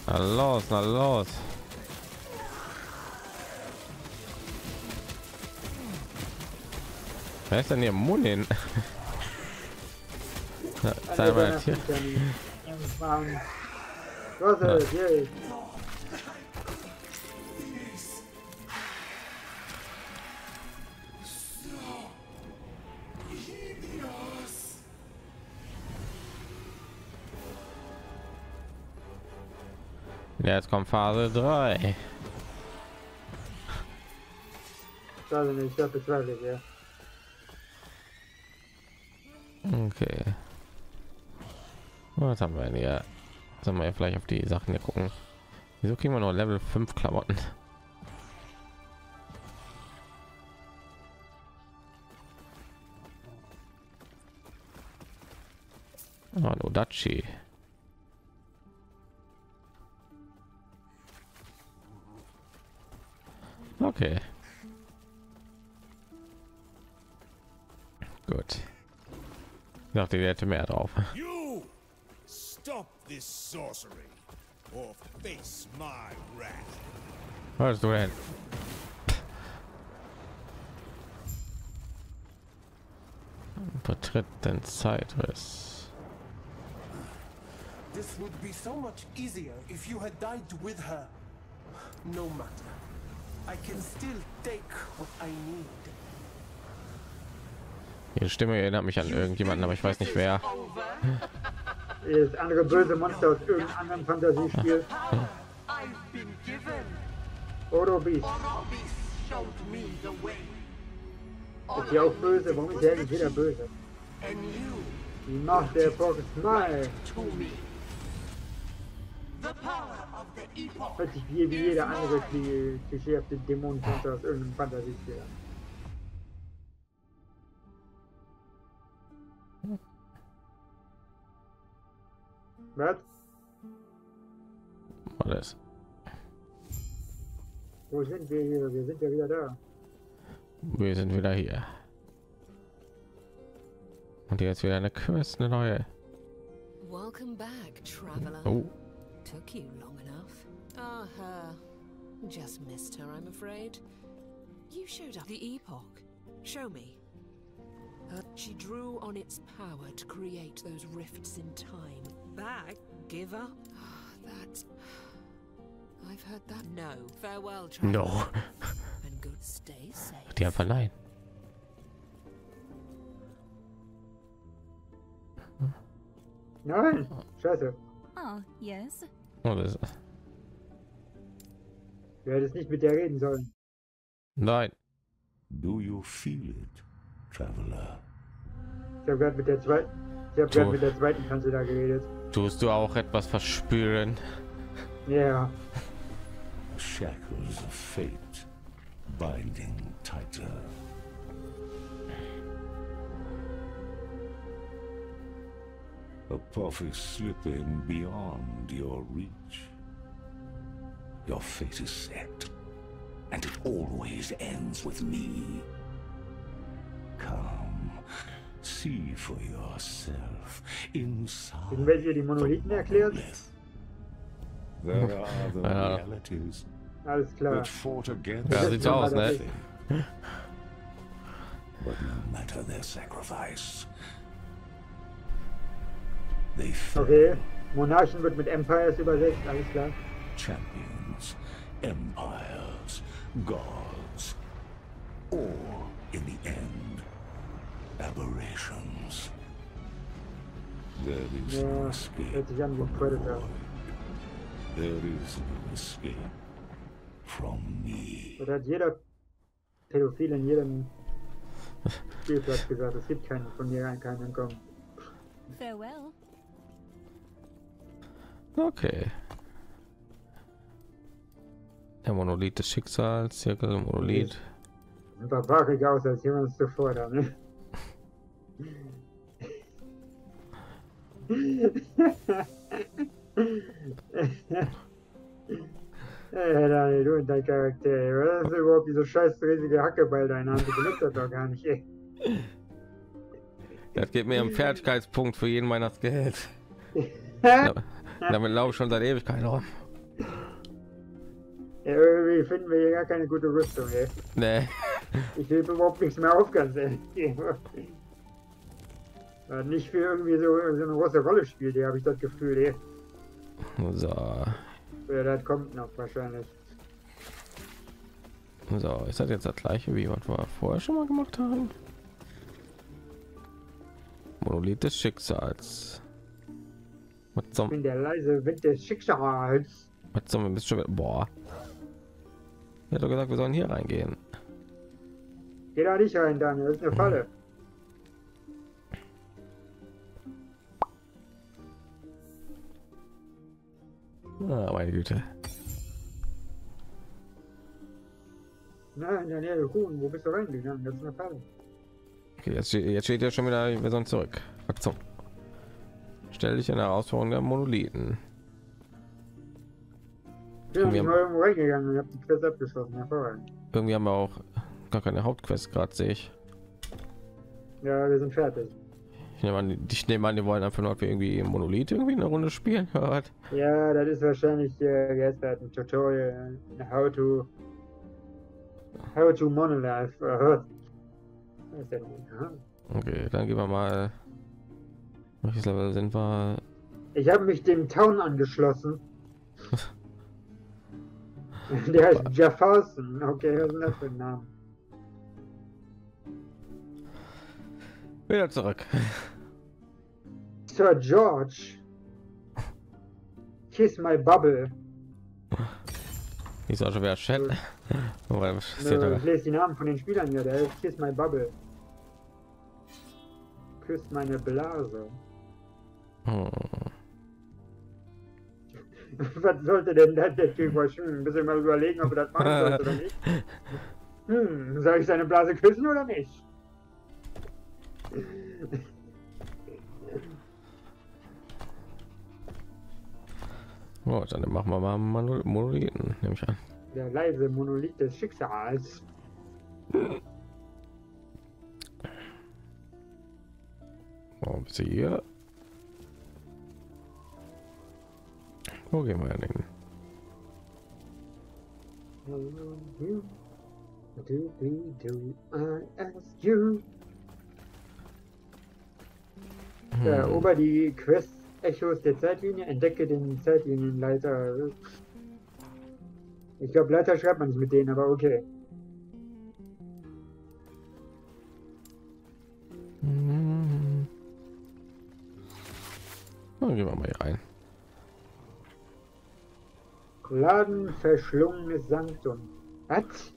Na los, na los. Wer ist denn hier Munin? Na, Sei mal hier? Jetzt kommt Phase 3. Schade nicht, ist wirklich, ja. Okay. Was haben wir denn hier? Sollen wir vielleicht auf die Sachen hier gucken? Wieso kriegen wir noch Level 5 Klamotten? Ah, Odachi. Okay. Gut. Ich dachte, die hätte mehr drauf. Stop this sorcery or face my wrath. Was du denn? Betritt den Zeitriss. This would be so much easier if you had died with her. No matter. I can still take what I need. Ihre Stimme erinnert mich an irgendjemanden, aber ich weiß nicht wer. Das andere böse Monster aus irgendeinem anderen Fantasiespiel. Orobis. Ist ja auch böse, warum ist ja nicht jeder böse? Die Macht der Epoche Smile. Hört sich wie, wie jeder andere kli- klischeehafte Dämonenmonster aus irgendeinem Fantasiespiel an. Was? Alles. Wo sind wir hier? Wir sind ja wieder da. Wir sind wieder hier. Und jetzt wieder eine Quest, eine neue. Welcome back, traveler. Oh, Took you long enough. Ah, her. Just missed her, I'm afraid. You showed up the epoch. Show me. Uh, she drew on its power to create those rifts in time. Back? Give up? that. I've heard that. No. Farewell, no. And good stay safe. Die einfach nein. Nein! Scheiße. Ah, yes. Oh, das, Du hättest nicht mit der reden sollen. nein. Do you feel it, traveler? Ich habe gerade mit der zweiten. Ich habe gerade mit der zweiten Kanzel da geredet. Tust du auch etwas verspüren? Ja. The shackles of fate binding tighter. A puff is slipping beyond your reach. Your fate is set, and it always ends with me. See for yourself inside. Irgendwelche, die Monolithen erklärt? There are the Ja. realities Alles klar. that fought against Ja, sieht aus, ne? But no matter their sacrifice, they fell Okay. Monarchen wird mit Empires übersetzt, alles klar. champions, empires, gods, or in the end, aberrations. There is no Ja, escape from the Predator. void. There is no escape from me. Oder hat jeder Pädophil in jedem Spielplatz gesagt, es gibt keinen von mir, keinen entkommen. Farewell. Okay. Der Monolith des Schicksals, Zirkel, Monolith. Ein paar Barrige aus als jemand zuvor da, ne? Ey, Daniel, und dein Charakter, ey. Was ist überhaupt diese scheiß riesige Hackeball deine Hand? Du benutzt das doch gar nicht, ey. Das geht mir am Fertigkeitspunkt für jeden meiner Skills. Damit laufe ich schon seit Ewigkeiten rum. Ja, irgendwie finden wir hier gar keine gute Rüstung, ey. Nee. Ich hebe überhaupt nichts mehr auf, ganz ehrlich. Ja, nicht für irgendwie so, so eine große Rolle spielt, habe ich das Gefühl, ey. So, Ja, das kommt noch wahrscheinlich. so, ist das jetzt das gleiche wie was wir vorher schon mal gemacht haben? Monolith des Schicksals. Was Ich zum, bin der leise Wind des Schicksals. was zum, bist schon wieder, boah. Hat doch gesagt, wir sollen hier reingehen. Geh da nicht rein, Daniel, das ist eine Falle. Ah, meine Güte. Nein, Daniel, du Kuhn, wo bist du reingegangen? Das ist eine Falle. Okay, jetzt, steht- jetzt steht ja schon wieder, wir sollen zurück. Aktion. Stell dich in der Herausforderung der Monolithen. Wir nicht haben- irgendwo reingegangen und die Quest abgeschlossen. Hervorragend. Irgendwie haben wir auch gar keine Hauptquest gerade, sehe ich. Ja, wir sind fertig. Ich nehme an, ich nehme an, die wollen einfach nur ob wir irgendwie Monolith irgendwie eine Runde spielen. was? Ja, das ist wahrscheinlich äh, jetzt halt ein Tutorial. How to. How to? Aha. Okay, dann gehen wir mal. Welches Level sind wir? Ich habe mich dem Town angeschlossen. Der heißt Jefferson. Okay, was ist denn das für ein Name? Wieder zurück. Sir George. Kiss my bubble. Ich soll schon wieder Chat. Weil was Nö, ich lese die Namen von den Spielern hier. Der heißt Kiss my bubble. Küsst meine Blase. Hm. Was sollte denn das der Typ wahrscheinlich ein bisschen mal überlegen, ob er das machen sollte oder nicht? Hm, soll ich seine Blase küssen oder nicht? Gut, dann machen wir mal Monol- Monolithen, nehme ich an. Der leise Monolith des Schicksals. Oh, bist du hier? Wo gehen wir denn? Do, do, do, I ask you. Ja, Hm. ober die Quest Echos der Zeitlinie, entdecke den Zeitlinienleiter. Ich glaube, Leiter schreibt man nicht mit denen, aber okay. Hm. Dann gehen wir mal hier rein. Laden verschlungenes Sanktum. Was?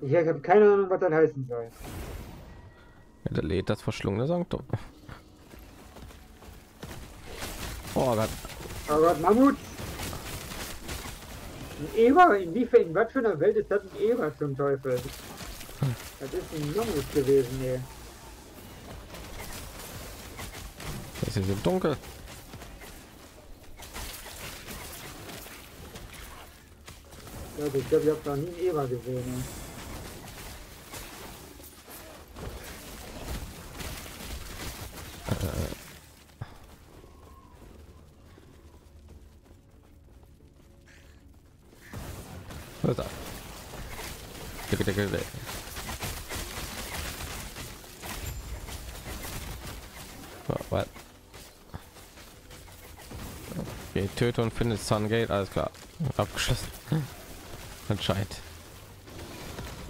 Ich habe keine Ahnung, was das heißen soll. Ja, der lädt das verschlungene Sanktum. Oh Gott. Oh Gott, Mammut! Ein Eber? Inwiefern, in was für einer Welt ist das ein Eber zum Teufel? Das ist ein Mammut gewesen, ey. Es ist so dunkel. Also ich glaube, ich habe noch nie einen Eber gesehen. Ey. Was ist das? Dicke, dicke, dicke. So, was? Okay, töte und finde Sungate, alles klar. Abgeschossen. Anscheinend.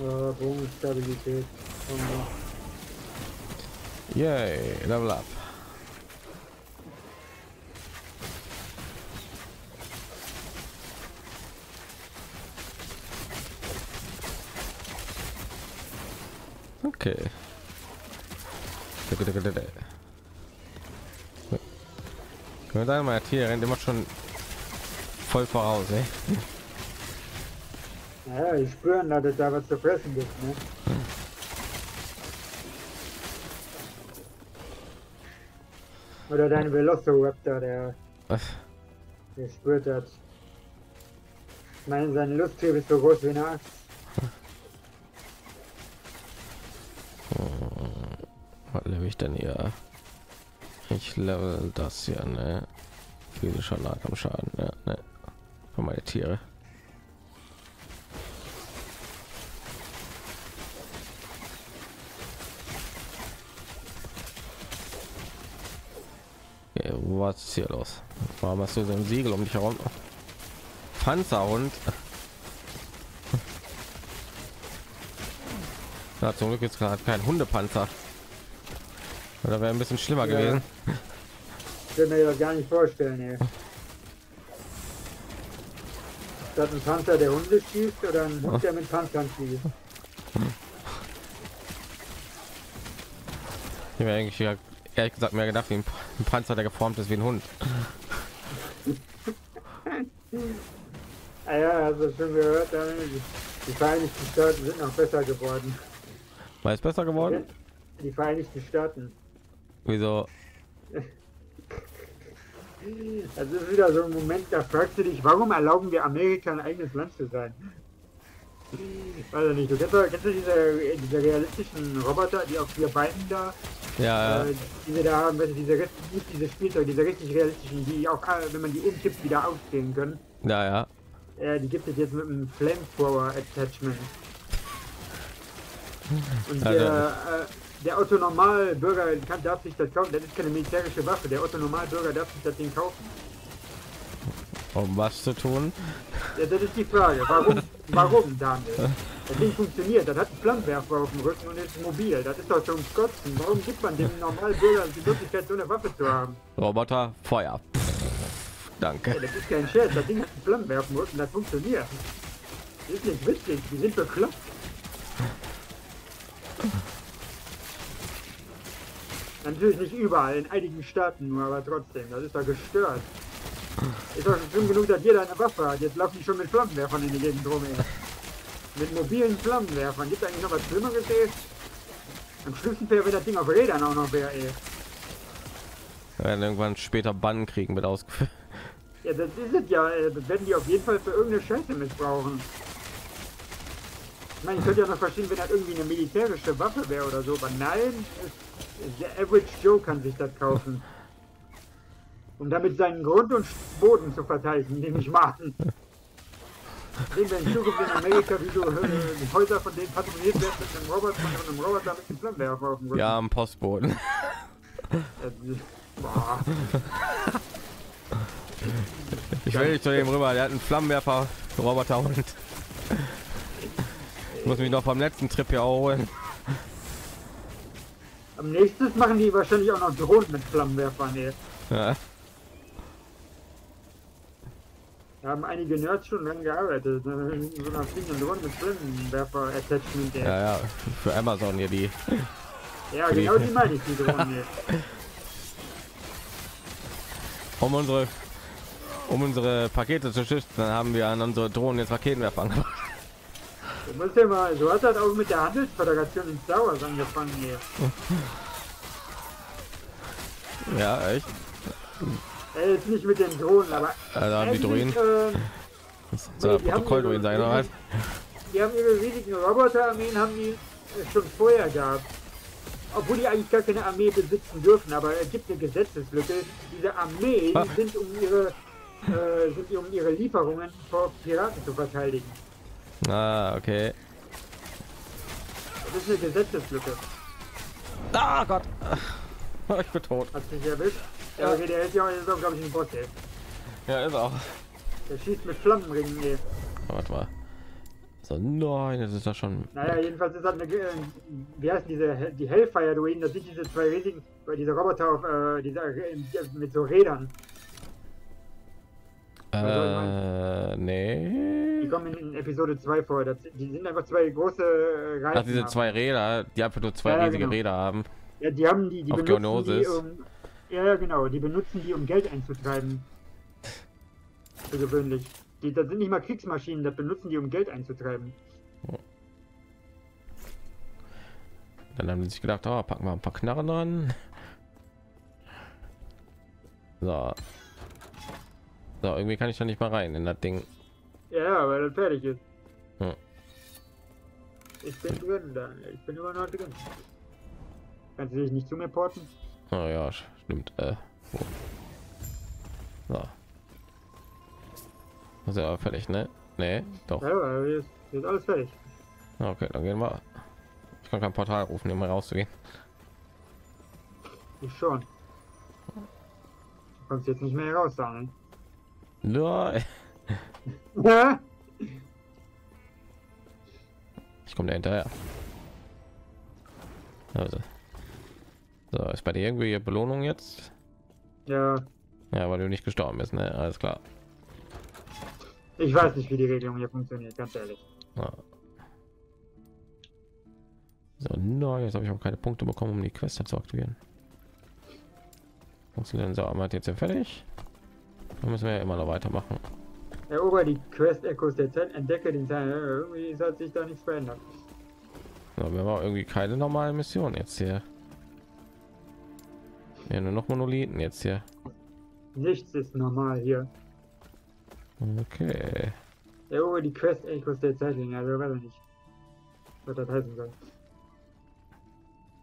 Oh, Bogenstabilität. Oh, Yay, level up. Okay. Können wir da mal hier rennt immer schon voll voraus, ey. Ja, ich spüren, dass es da was zu fressen gibt, ne? Oder dein Velociraptor, der, Was? der spürt hat. Ich meine, sein Lusttrieb ist so groß wie eine Axt. Denn hier? Ich level das hier, ne? Physischer Nahkampfschaden, ne? ne. Für meine Tiere. Okay, was ist hier los? Warum hast du so ein Siegel um dich herum? Panzerhund. Ja, zum Glück ist gerade kein Hundepanzer. Oder wäre ein bisschen schlimmer Ja. gewesen. Ich will mir das gar nicht vorstellen, ey. Ist das ein Panzer, der Hunde schießt oder ein Hund, der mit Panzern schießt? Ich habe eigentlich ehrlich gesagt mehr gedacht, wie ein, Panzer, der geformt ist wie ein Hund. Ah ja, du schon gehört, die, Vereinigten Staaten sind noch besser geworden. War es besser geworden? Die Vereinigten Staaten. Wieso? Das ist wieder so ein Moment, da fragst du dich, warum erlauben wir Amerika ein eigenes Land zu sein? Weiß ich nicht, du kennst, kennst du diese, diese realistischen Roboter, die auf vier Beinen da, Ja, äh, die wir da haben, also diese, rest- nicht diese Spielzeug, diese richtig realistischen, die auch, äh, wenn man die umkippt, wieder aufstehen können. ja, ja. Äh, die gibt es jetzt mit einem Flamethrower Attachment. Und Ja, der, da- äh, der Otto Normalbürger kann, darf sich das kaufen. Das ist keine militärische Waffe. Der Otto Normalbürger darf sich das Ding kaufen. Um was zu tun? Ja, das ist die Frage. Warum, warum Daniel? Das Ding funktioniert. Das hat einen Flammenwerfer auf dem Rücken und ist mobil. Das ist doch zum Kotzen. Warum gibt man dem Normalbürger die Möglichkeit, so eine Waffe zu haben? Roboter, Feuer. Ja, Danke. das ist kein Scherz. Das Ding hat einen Flammenwerfer auf dem Rücken. Das funktioniert. Das ist nicht witzig. Die sind bekloppt. Natürlich nicht überall, in einigen Staaten nur, aber trotzdem, das ist doch gestört. Ist doch schon schlimm genug, dass jeder eine Waffe hat. Jetzt laufen die schon mit Flammenwerfern in die Gegend rum, ey. Mit mobilen Flammenwerfern. Gibt eigentlich noch was Schlimmeres, ey? Am schlimmsten wäre, wenn das Ding auf Rädern auch noch wäre, ey. Wir werden irgendwann später Bannen kriegen mit ausgeführt. Ja, das ist es ja. Das werden die auf jeden Fall für irgendeine Scheiße missbrauchen. Ich meine, ich könnte ja noch verstehen, wenn das irgendwie eine militärische Waffe wäre oder so, aber nein, der Average Joe kann sich das kaufen. Um damit seinen Grund und Boden zu verteidigen, nehme ich mal an. Sehen wir in Zukunft in Amerika, wie so äh, die Häuser von denen patrouilliert werden mit einem Roboter, mit einem Roboter mit einem Flammenwerfer auf dem Rücken. Ja, am Postboden. Ist- Boah. Ich will nicht zu dem rüber. Der hat einen Flammenwerfer, Roboter und muss mich noch vom letzten Trip hier holen. Am nächstes machen die wahrscheinlich auch noch Drohnen mit Flammenwerfern, ey. Ja. Da haben einige Nerds schon dran gearbeitet. ne, So einer fliegenden Drohne mit Flammenwerfer-Attachment, ja, ja, für Amazon hier die. Ja, genau die meine ich, die Drohnen, ey. Um unsere, um unsere Pakete zu schützen, dann haben wir an unsere Drohnen jetzt Raketenwerfer angemacht. Du musst ja mal, so hat das auch mit der Handelsföderation in Star Wars angefangen, ey. Ja, echt. Äh, jetzt nicht mit den Drohnen, aber. Also haben die Drohnen. Äh, Soll die der haben Protokolldrohnen ihre- sein oder was? die haben ihre riesigen Roboterarmeen haben die äh, schon vorher gehabt. Obwohl die eigentlich gar keine Armee besitzen dürfen, aber es gibt eine Gesetzeslücke. Diese Armee Ah. die sind um ihre äh, sind um ihre Lieferungen vor Piraten zu verteidigen. Ah, okay. Das ist eine Gesetzeslücke. Ah Gott. Ich bin tot. Hat sich erwischt. Ja, okay, der ist ja ist auch, glaube ich, ein Boss, ey. Ja, ist auch. Der schießt mit Flammenringen, ey. Warte mal. So, nein, das ist ja schon. Naja, jedenfalls ist das eine, äh, wie heißt diese, die Hellfire Druiden, das sind diese zwei riesigen, äh, diese Roboter auf, äh, diese, äh, mit so Rädern. Äh, Die nee. kommen in, Episode 2 vor. Das, die sind einfach zwei große äh, Reifen. Ach, diese haben. zwei Räder, die einfach nur zwei Ja, riesige genau. Räder haben. Ja, die haben die, die Auf benutzen die, Geonosis. um, ja, ja, genau, die benutzen die, um Geld einzutreiben. Für gewöhnlich. Die, das sind nicht mal Kriegsmaschinen, das benutzen die, um Geld einzutreiben. Dann haben die sich gedacht, oh, packen wir ein paar Knarren dran. So. So, irgendwie kann ich da nicht mal rein in das Ding. Ja, weil das fertig ist. Hm. Ich bin drin, dann. Ich bin immer noch drin. Kannst du dich nicht zu mir porten? Oh ja, stimmt. Äh, wo? So. Das ist ja fertig, ne? Nee, doch. Ja, aber jetzt ist alles fertig. Okay, dann gehen wir. Ich kann kein Portal rufen, um rauszugehen. Ich schon. Du kommst jetzt nicht mehr raus, Daniel. Nein. Ich komme da hinterher. Also. So, ist bei dir irgendwie Belohnung jetzt? ja. Ja, weil du nicht gestorben bist, ne? Alles klar. Ich weiß nicht, wie die Regelung hier funktioniert, ganz ehrlich. Ja. So, nein, jetzt habe ich auch keine Punkte bekommen, um die Quest zu aktivieren. Funktionieren so, haben wir jetzt ja fertig. Dann müssen wir ja immer noch weitermachen. Erober die Quest-Echos der Zeit, entdecke den Teil. Irgendwie hat sich da nichts verändert. So, wir haben irgendwie keine normale Mission jetzt hier. Ja, nur noch Monolithen jetzt hier. Nichts ist normal hier. Okay. Erober die Quest-Echos der Zeitlinge, also weiß ich nicht, was das heißen soll.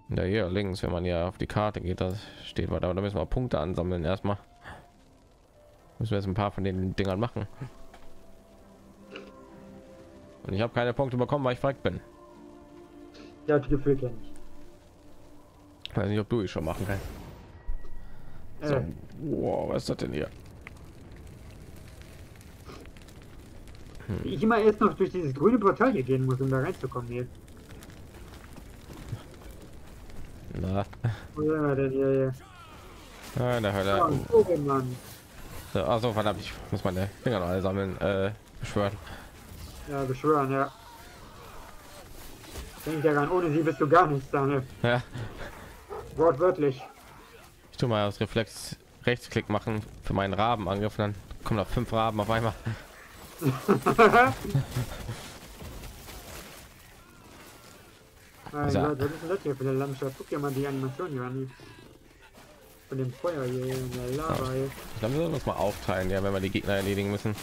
Ja, hier links, wenn man ja auf die Karte geht, da steht was, aber da müssen wir Punkte ansammeln erstmal. Müssen wir jetzt ein paar von den Dingern machen. Und ich habe keine Punkte bekommen, weil ich fragt bin. Ja, das Gefühl kenne ich. Ich weiß nicht, ob du ich schon machen kannst. So. Äh, Wow, was ist das denn hier? ich immer erst noch durch dieses grüne Portal hier gehen muss, um da reinzukommen hier. Na, Wo sind wir denn hier? hier? ah, in der Ja, Hölle. ein Pokémon. So, also verdammt, ich muss meine Finger noch alle sammeln. Äh, beschwören. Ja, beschwören, ja. Denk daran, ohne sie bist du gar nichts, Daniel. Ja, Wortwörtlich. ich tue mal aus Reflex Rechtsklick machen für meinen Rabenangriff. Dann kommen noch fünf Raben auf einmal. Also- was ist das hier für eine Landschaft? Guck dir mal die Animation hier an. Von dem Feuer hier, in der Lava hier. Ich glaube, wir sollen uns mal aufteilen, ja, wenn wir die Gegner erledigen müssen.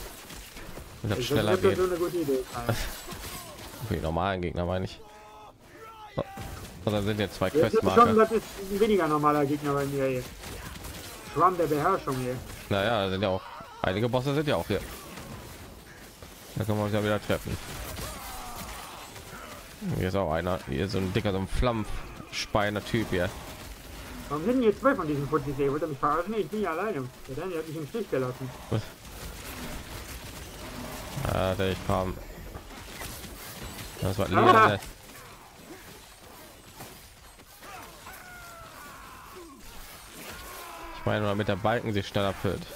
Und Ich schneller geht. so eine gute Idee. Für die normalen Gegner meine ich. So. Und dann sind jetzt zwei schon, Questmarker. das ist ein weniger normaler Gegner bei mir hier. Schwamm der Beherrschung hier. Naja, sind ja auch einige Bosse sind ja auch hier. Da können wir uns ja wieder treffen. Hier ist auch einer, hier ist so ein dicker, so ein Flammspeiner Typ hier. Warum sind hier zwei von diesen Putzis hier? Wollt ihr mich verarschen? Ich bin ja alleine. Der Daniel hat mich im Stich gelassen. Ah, der ich kam. Das war. Lila. Ich meine, damit der Balken sich schneller füllt.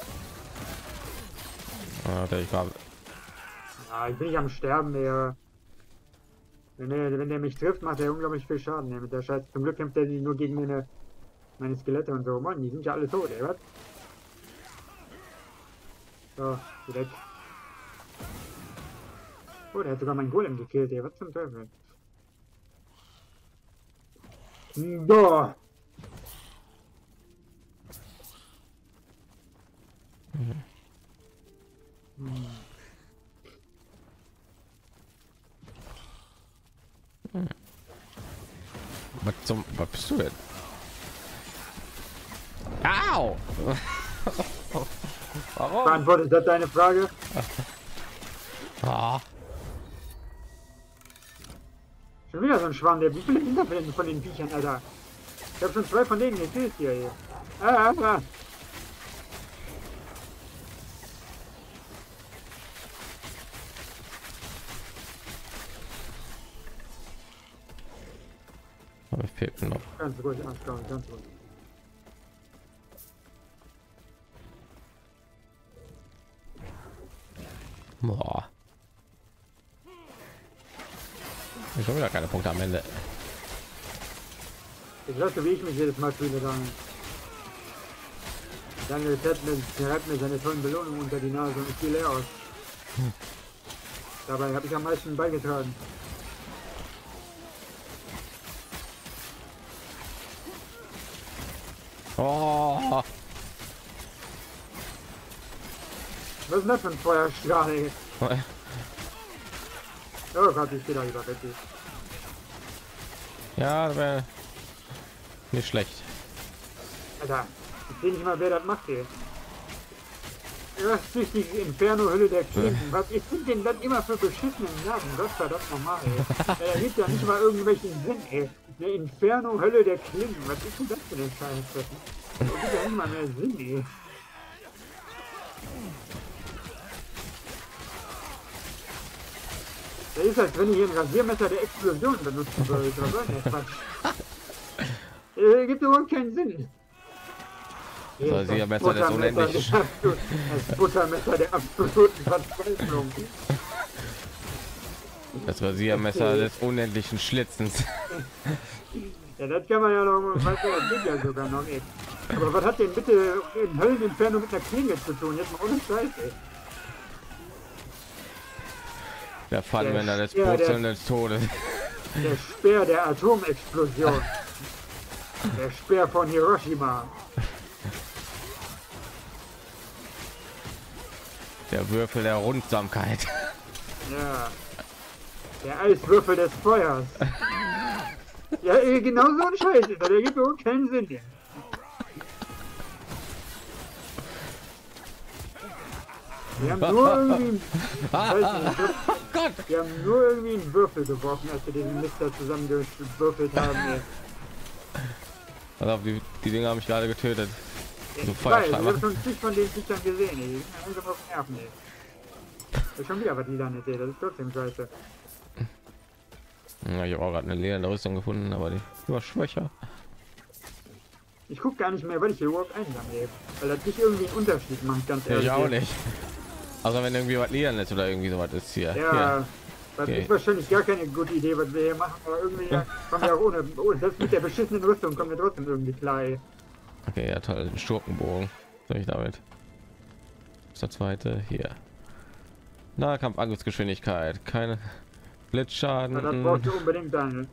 Ah, der ich kam. Ja, ich bin nicht am Sterben, der. Wenn der, wenn der mich trifft, macht er unglaublich viel Schaden. Der mit der Scheiße. Zum Glück kämpft er nur gegen meine, meine Skelette und so. Mann, die sind ja alle tot, ey, was? So, geh weg. Oh, der hat sogar meinen Golem gekillt, ey. Was zum Teufel? So. Was zum was bist du denn? Au! Warum? Beantwortet das deine Frage? Ah, Schon wieder so ein Schwamm, der. Wie viele denn von den Viechern, Alter? Ich hab schon zwei von denen gekillt hier. hier. Ah, ah, ah. aber fehlt noch. Ganz ruhig, anschauen, ganz ruhig. Boah. Ich habe wieder keine Punkte am Ende. Ich lasse, wie ich mich jedes Mal fühle, dann. Daniel fährt mir, fährt mir seine tollen Belohnungen unter die Nase und ich gehe leer aus. Dabei habe ich am meisten beigetragen. Was ist das für ein Feuerstrahl, ey? Oh Gott, ich stehe da über Betty. Ja, das wäre nicht schlecht. Alter, ich sehe nicht mal, wer das macht, ey. Was durch die Inferno-Hülle der Klingen. Was ist denn denn das immer für beschissene Namen? Was verdammt nochmal, ey. Da gibt ja nicht mal irgendwelchen Sinn, ey. Eine Inferno-Hölle der Klingen. Was ist denn das für eine Scheiße? Das gibt ja nicht mal mehr Sinn, ey. Ist, als wenn ich hier ein Rasiermesser der Explosion benutzen würde. Der? Äh, gibt überhaupt keinen Sinn. Das Rasiermesser des Unendlichen. Das Buttermesser der absoluten Verzweiflung. Das Rasiermesser des unendlichen Schlitzens. Ja, das kann man ja noch, weißt du, das geht ja sogar noch nicht. Aber was hat denn bitte in Höllenentfernung mit einer Klinge zu tun? Jetzt mal ohne Scheiße. Der Pfannenwender des Purzeln des Todes. Der Speer der Atomexplosion. Der Speer von Hiroshima. Der Würfel der Rundsamkeit. Ja. Der Eiswürfel des Feuers. Ja, ey, genau so ein Scheiß ist das. Der gibt überhaupt keinen Sinn hier. Wir haben nur irgendwie, weiß nicht, Gott! wir haben nur irgendwie einen Würfel geworfen, als wir den Mister zusammengewürfelt haben. Ey. Pass auf, die, die Dinger haben mich gerade getötet. So ich weiß, ich habe schon zig von den Viechern gesehen. Ey. Die sind auf den Nerven. Ey. Das ist schon wieder was lila nicht, ey. Das ist trotzdem scheiße. Ja, ich habe auch gerade eine leere Rüstung gefunden, aber die war schwächer. Ich guck gar nicht mehr, weil ich hier überhaupt einsammle. Weil das nicht irgendwie einen Unterschied macht, ganz Ja, ehrlich. ich auch nicht. Also wenn irgendwie was leeren ist oder irgendwie sowas ist hier. Ja, das Okay. ist wahrscheinlich gar keine gute Idee, was wir hier machen, aber irgendwie ja, kommen wir auch ohne, ohne, selbst mit der beschissenen Rüstung kommen wir trotzdem irgendwie klar. Ey. Okay, ja toll, ein Schurkenbogen. Was soll ich damit? Was ist der zweite? Hier. Nahkampf Angriffsgeschwindigkeit. Keine Ja, Blitzschaden. das brauchst du unbedingt, Daniel.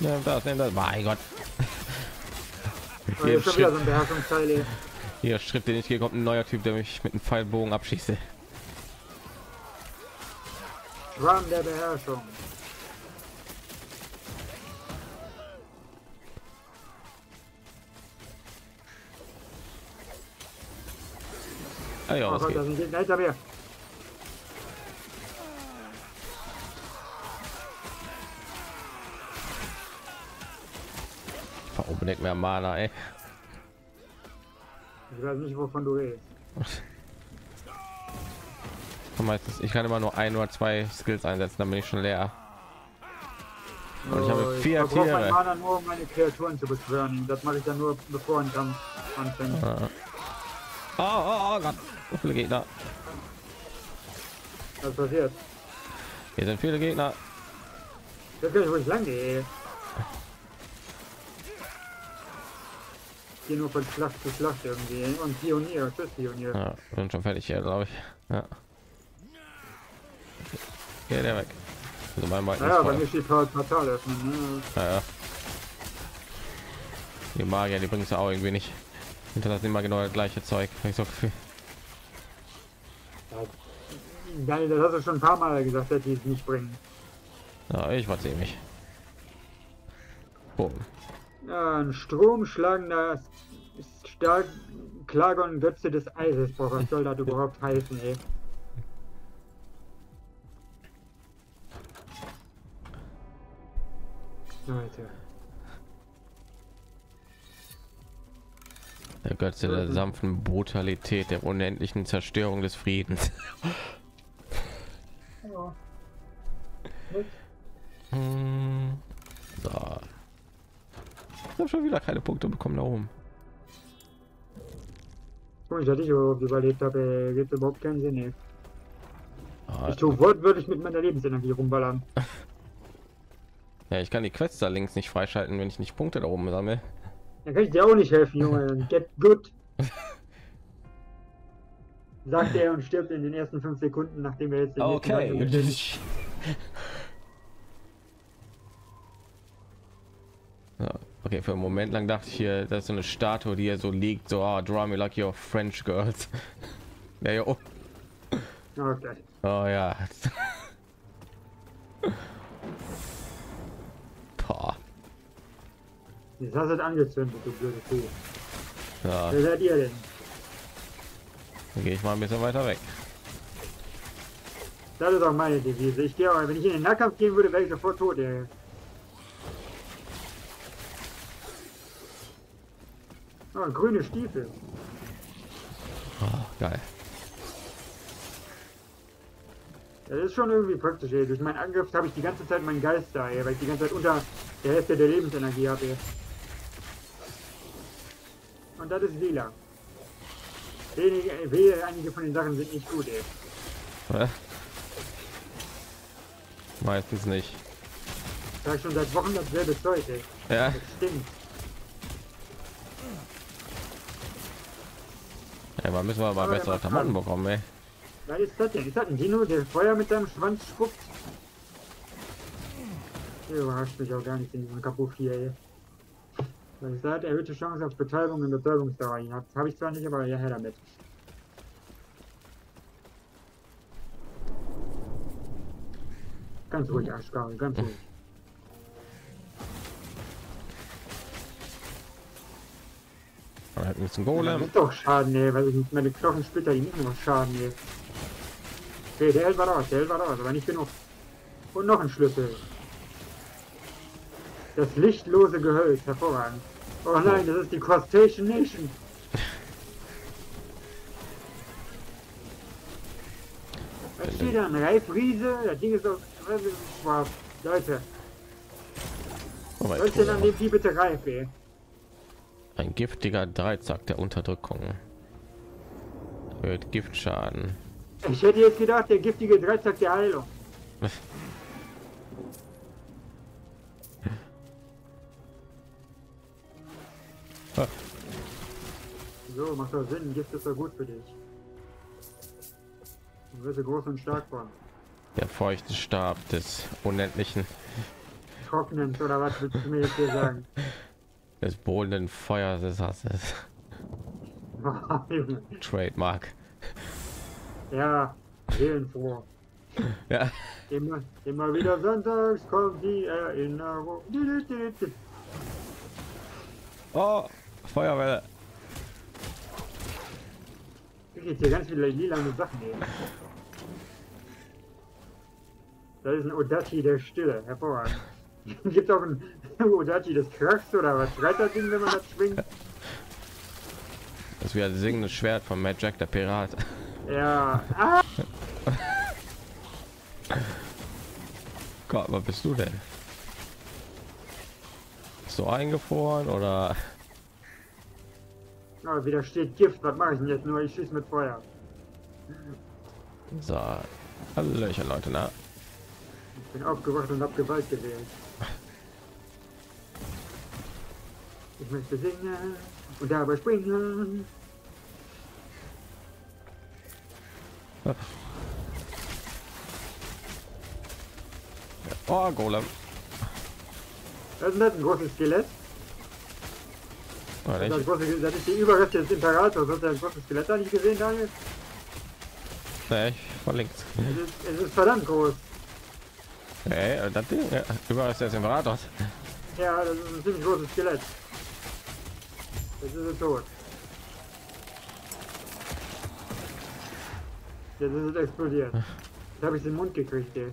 Ja, das, nimm das. Mein Gott. Hier Schritt, so ein hier Schritt, den ich gehe, kommt ein neuer Typ, der mich mit einem Pfeilbogen abschießt. Schwarm der Beherrschung. Ah ja, was geht. Unbedingt mehr Mana, ey. Ich weiß nicht, wovon du redest. Ich kann immer nur ein oder zwei Skills einsetzen, dann bin ich schon leer. Und ich habe Oh, vier mein Tiere. Mana nur, um meine Kreaturen zu beschwören. Das mache ich dann nur, bevor ein Kampf anfängt. Ah. Oh, oh, oh Gott, so viele Gegner. Was passiert? Hier sind viele Gegner. Ich nicht, wo ich lang gehe. Gehe nur von Schlacht zu Schlacht irgendwie. Und Pionier, tschüss Pionier. Ja, sind schon fertig hier, glaube ich. Ja. Hier, der weg. Also mein Balken voll. mir steht Port- Portal öffnen. Ne? Ja, ja. Die Magier, die bringen es auch irgendwie nicht. Hinterlassen immer genau das gleiche Zeug. Ich so das Gefühl. Geil, das hast du schon ein paar Mal gesagt, dass die es nicht bringen. Ja, ich warte mich. Boom. Ein stromschlagender ist stark Klagon Götze des Eises. Boah, was soll das überhaupt heißen, ey? Leute. Der Götze der sanften Brutalität, der unendlichen Zerstörung des Friedens. Ja. Hm. So. Ich habe schon wieder keine Punkte bekommen da oben. Dass ich überhaupt überlebt habe, ey. gibt überhaupt keinen Sinn, ey. Ah, Ich tue wortwörtlich mit meiner Lebensenergie rumballern. ja, ich kann die Quests da links nicht freischalten, wenn ich nicht Punkte da oben sammle. Dann kann ich dir auch nicht helfen, Junge. Get good. Sagt er und stirbt in den ersten fünf Sekunden, nachdem er jetzt den nächsten Okay. Okay, für einen Moment lang dachte ich hier, das ist so eine Statue, die hier so liegt, so, ah, draw me like your French girls. Ja, ja, oh, Okay. oh ja. Boah. Jetzt hast du es angezündet, du blöde Kuh. Ja, Wer seid ihr denn? dann gehe ich mal ein bisschen weiter weg. Das ist auch meine Devise. Ich gehe aber, wenn ich in den Nahkampf gehen würde, wäre ich sofort tot, ey. Oh, grüne Stiefel. Oh, geil. Das ist schon irgendwie praktisch, ey. Durch meinen Angriff habe ich die ganze Zeit meinen Geist da, ey, weil ich die ganze Zeit unter der Hälfte der Lebensenergie habe, ey. Und das ist lila. Wenige, wehe, einige von den Sachen sind nicht gut, ey. Hä? Meistens nicht. Ich sag schon seit Wochen dasselbe Zeug, ey. Ja, Das stinkt. Ja mal müssen wir mal Aber bessere Klamotten bekommen, ey. Was ist das denn? Ist das ein Dino, der Feuer mit seinem Schwanz spuckt? Der überrascht mich auch gar nicht in diesem Kaputt hier, ey. Was ist das? Erhöhte Chance auf Betäubung und Betäubungsdauer. Habe ich zwar nicht, aber ja, her damit. Ganz ruhig, Arschgabel, ganz ruhig. Man hat ein Golem. ist doch Schaden, ey, weil ich meine Knochensplitter, die machen noch Schaden, ey. Okay, der hält was aus, der hält was aus, aber nicht genug. Und noch ein Schlüssel. Das lichtlose Gehölz, hervorragend. Oh nein, das ist die Crustacean Nation. Was steht da? Ein Reifriese? Das Ding ist doch schwarz. Leute, Oh, denn an dem Vieh bitte reif, ey? Ein giftiger Dreizack der Unterdrückung. Erhöht Giftschaden. Ich hätte jetzt gedacht, der giftige Dreizack der Heilung. So, macht doch Sinn. Gift ist doch gut für dich. Dann wirst du groß und stark von. Der feuchte Stab des unendlichen, Trocknens oder was willst du mir jetzt hier sagen? des bohlenden Feuers des Hasses. Trademark. ja, seelenfroh. Ja, Immer, immer wieder sonntags kommt die Erinnerung. oh, Feuerwelle. Ich jetzt hier ganz viele lilane Sachen hier. Das ist ein Odachi der Stille, hervorragend. Gibt auch ein Odachi des Krachs oder was? Schreit das Ding, wenn man das schwingt? Das ist wie ein singendes Schwert von Mad Jack der Pirat. Ja. Ah! Gott, was bist du denn? Bist du eingefroren oder? Oh, wieder steht Gift. Was mache ich denn jetzt nur? Ich schieße mit Feuer. So, Hallöchen Leute, na. Ich bin aufgewacht und hab Gewalt gewählt. Ich möchte singen und dabei springen. Oh, Golem. Was ist das? Ein großes Skelett? Oh, Das, das, große, das ist die Überreste des Imperators. Hast du ein großes Skelett da nicht gesehen, Daniel? Nee, ich von links. Es ist, es ist verdammt groß. Hey, äh, das Ding, ja, überall ist der Imperator. Ja, das ist ein ziemlich großes Skelett. Jetzt ist es tot. Jetzt ist es explodiert. Jetzt habe ich den Mund gekriegt, ey.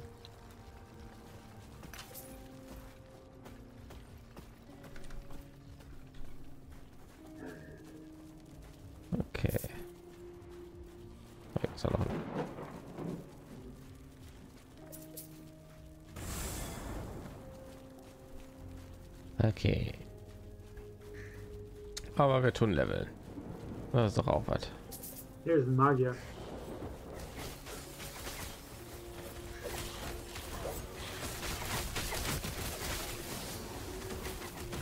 Aber wir tun Level. Das ist doch auch was. Hier ist ein Magier.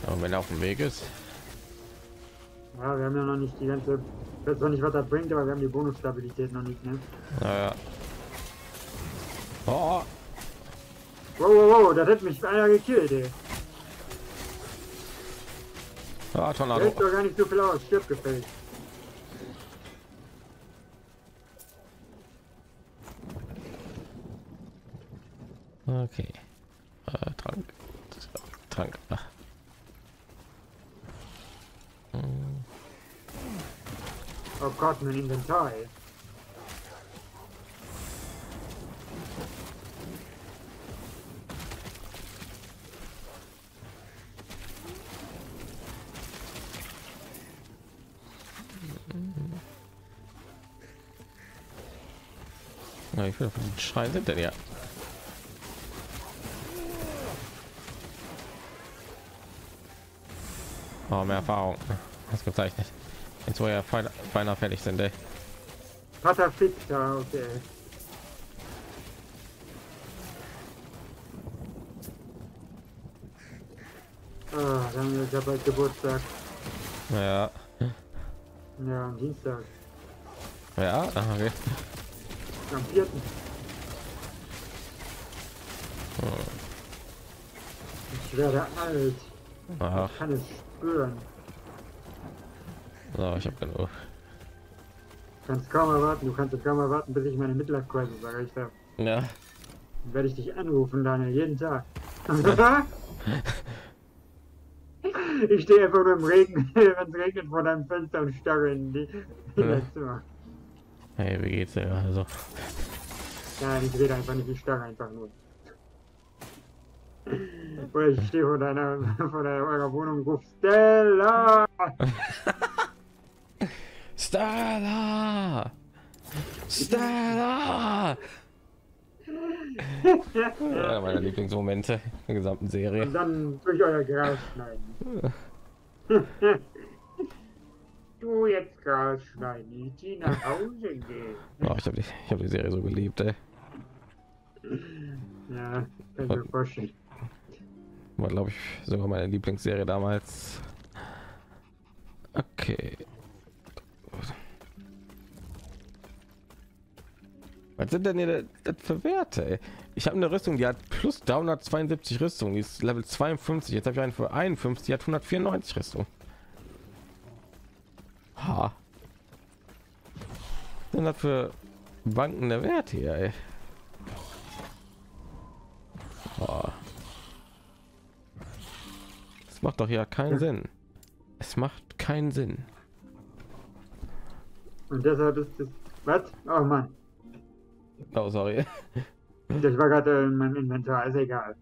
Aber wenn er auf dem Weg ist, Ja, wir haben ja noch nicht die ganze. Ich weiß zwar nicht, was das bringt, aber wir haben die Bonusstabilität noch nicht, ne? Naja. Oh, Wow, wow, wow, das hat mich einer gekillt, ey. Ah, Tornado. hält doch gar nicht so viel aus. Stirb gefällt. Okay. Äh, Trank. Trank. Ah. Oh Gott, mein Inventar, ey. Viele von den Schreien sind denn ja? Oh, mehr Erfahrung. Das gezeichnet. Jetzt wo ja feiner, feiner fertig sind, ey. Patafixer, okay. Ah, dann ist ja bald Geburtstag. Ja. Ja, am Dienstag. Ja, ah, okay. Am 4. Ich werde alt. Ach, Ich kann es spüren. so, ich habe genug. Du kannst kaum erwarten, du kannst kaum erwarten, bis ich meine Midlife Crisis erreicht habe. Ja. Dann werde ich dich anrufen, Daniel, jeden Tag. ich stehe einfach nur im Regen, wenn es regnet vor deinem Fenster und starre in die in das Zimmer. Hey, wie geht's dir? Also, Nein, ich rede einfach nicht, ich starre einfach nur. Oder ich stehe vor deiner, vor deiner eurer Wohnung und ruf Stella! Stella! Stella! ja, meine Lieblingsmomente der gesamten Serie. Und dann durch euer Gras schneiden. Du jetzt Gras schneiden, ich zieh nach Hause gehen. Oh, ich habe die, ich hab die Serie so geliebt, ey. Ja, kann mir vorstellen. War, glaube ich, sogar meine Lieblingsserie damals. Okay. Was sind denn hier das für Werte? Ey? Ich habe eine Rüstung, die hat plus 372 Rüstung, die ist Level 52. Jetzt habe ich einen für 51, die hat 194 Rüstung. Ha. Sind das für wankende Werte hier, ey? Oh. Das macht doch ja keinen Sinn. Es macht keinen Sinn. Und deshalb ist es. Was? Oh Mann. Oh, sorry. Das war gerade in meinem Inventar, ist egal.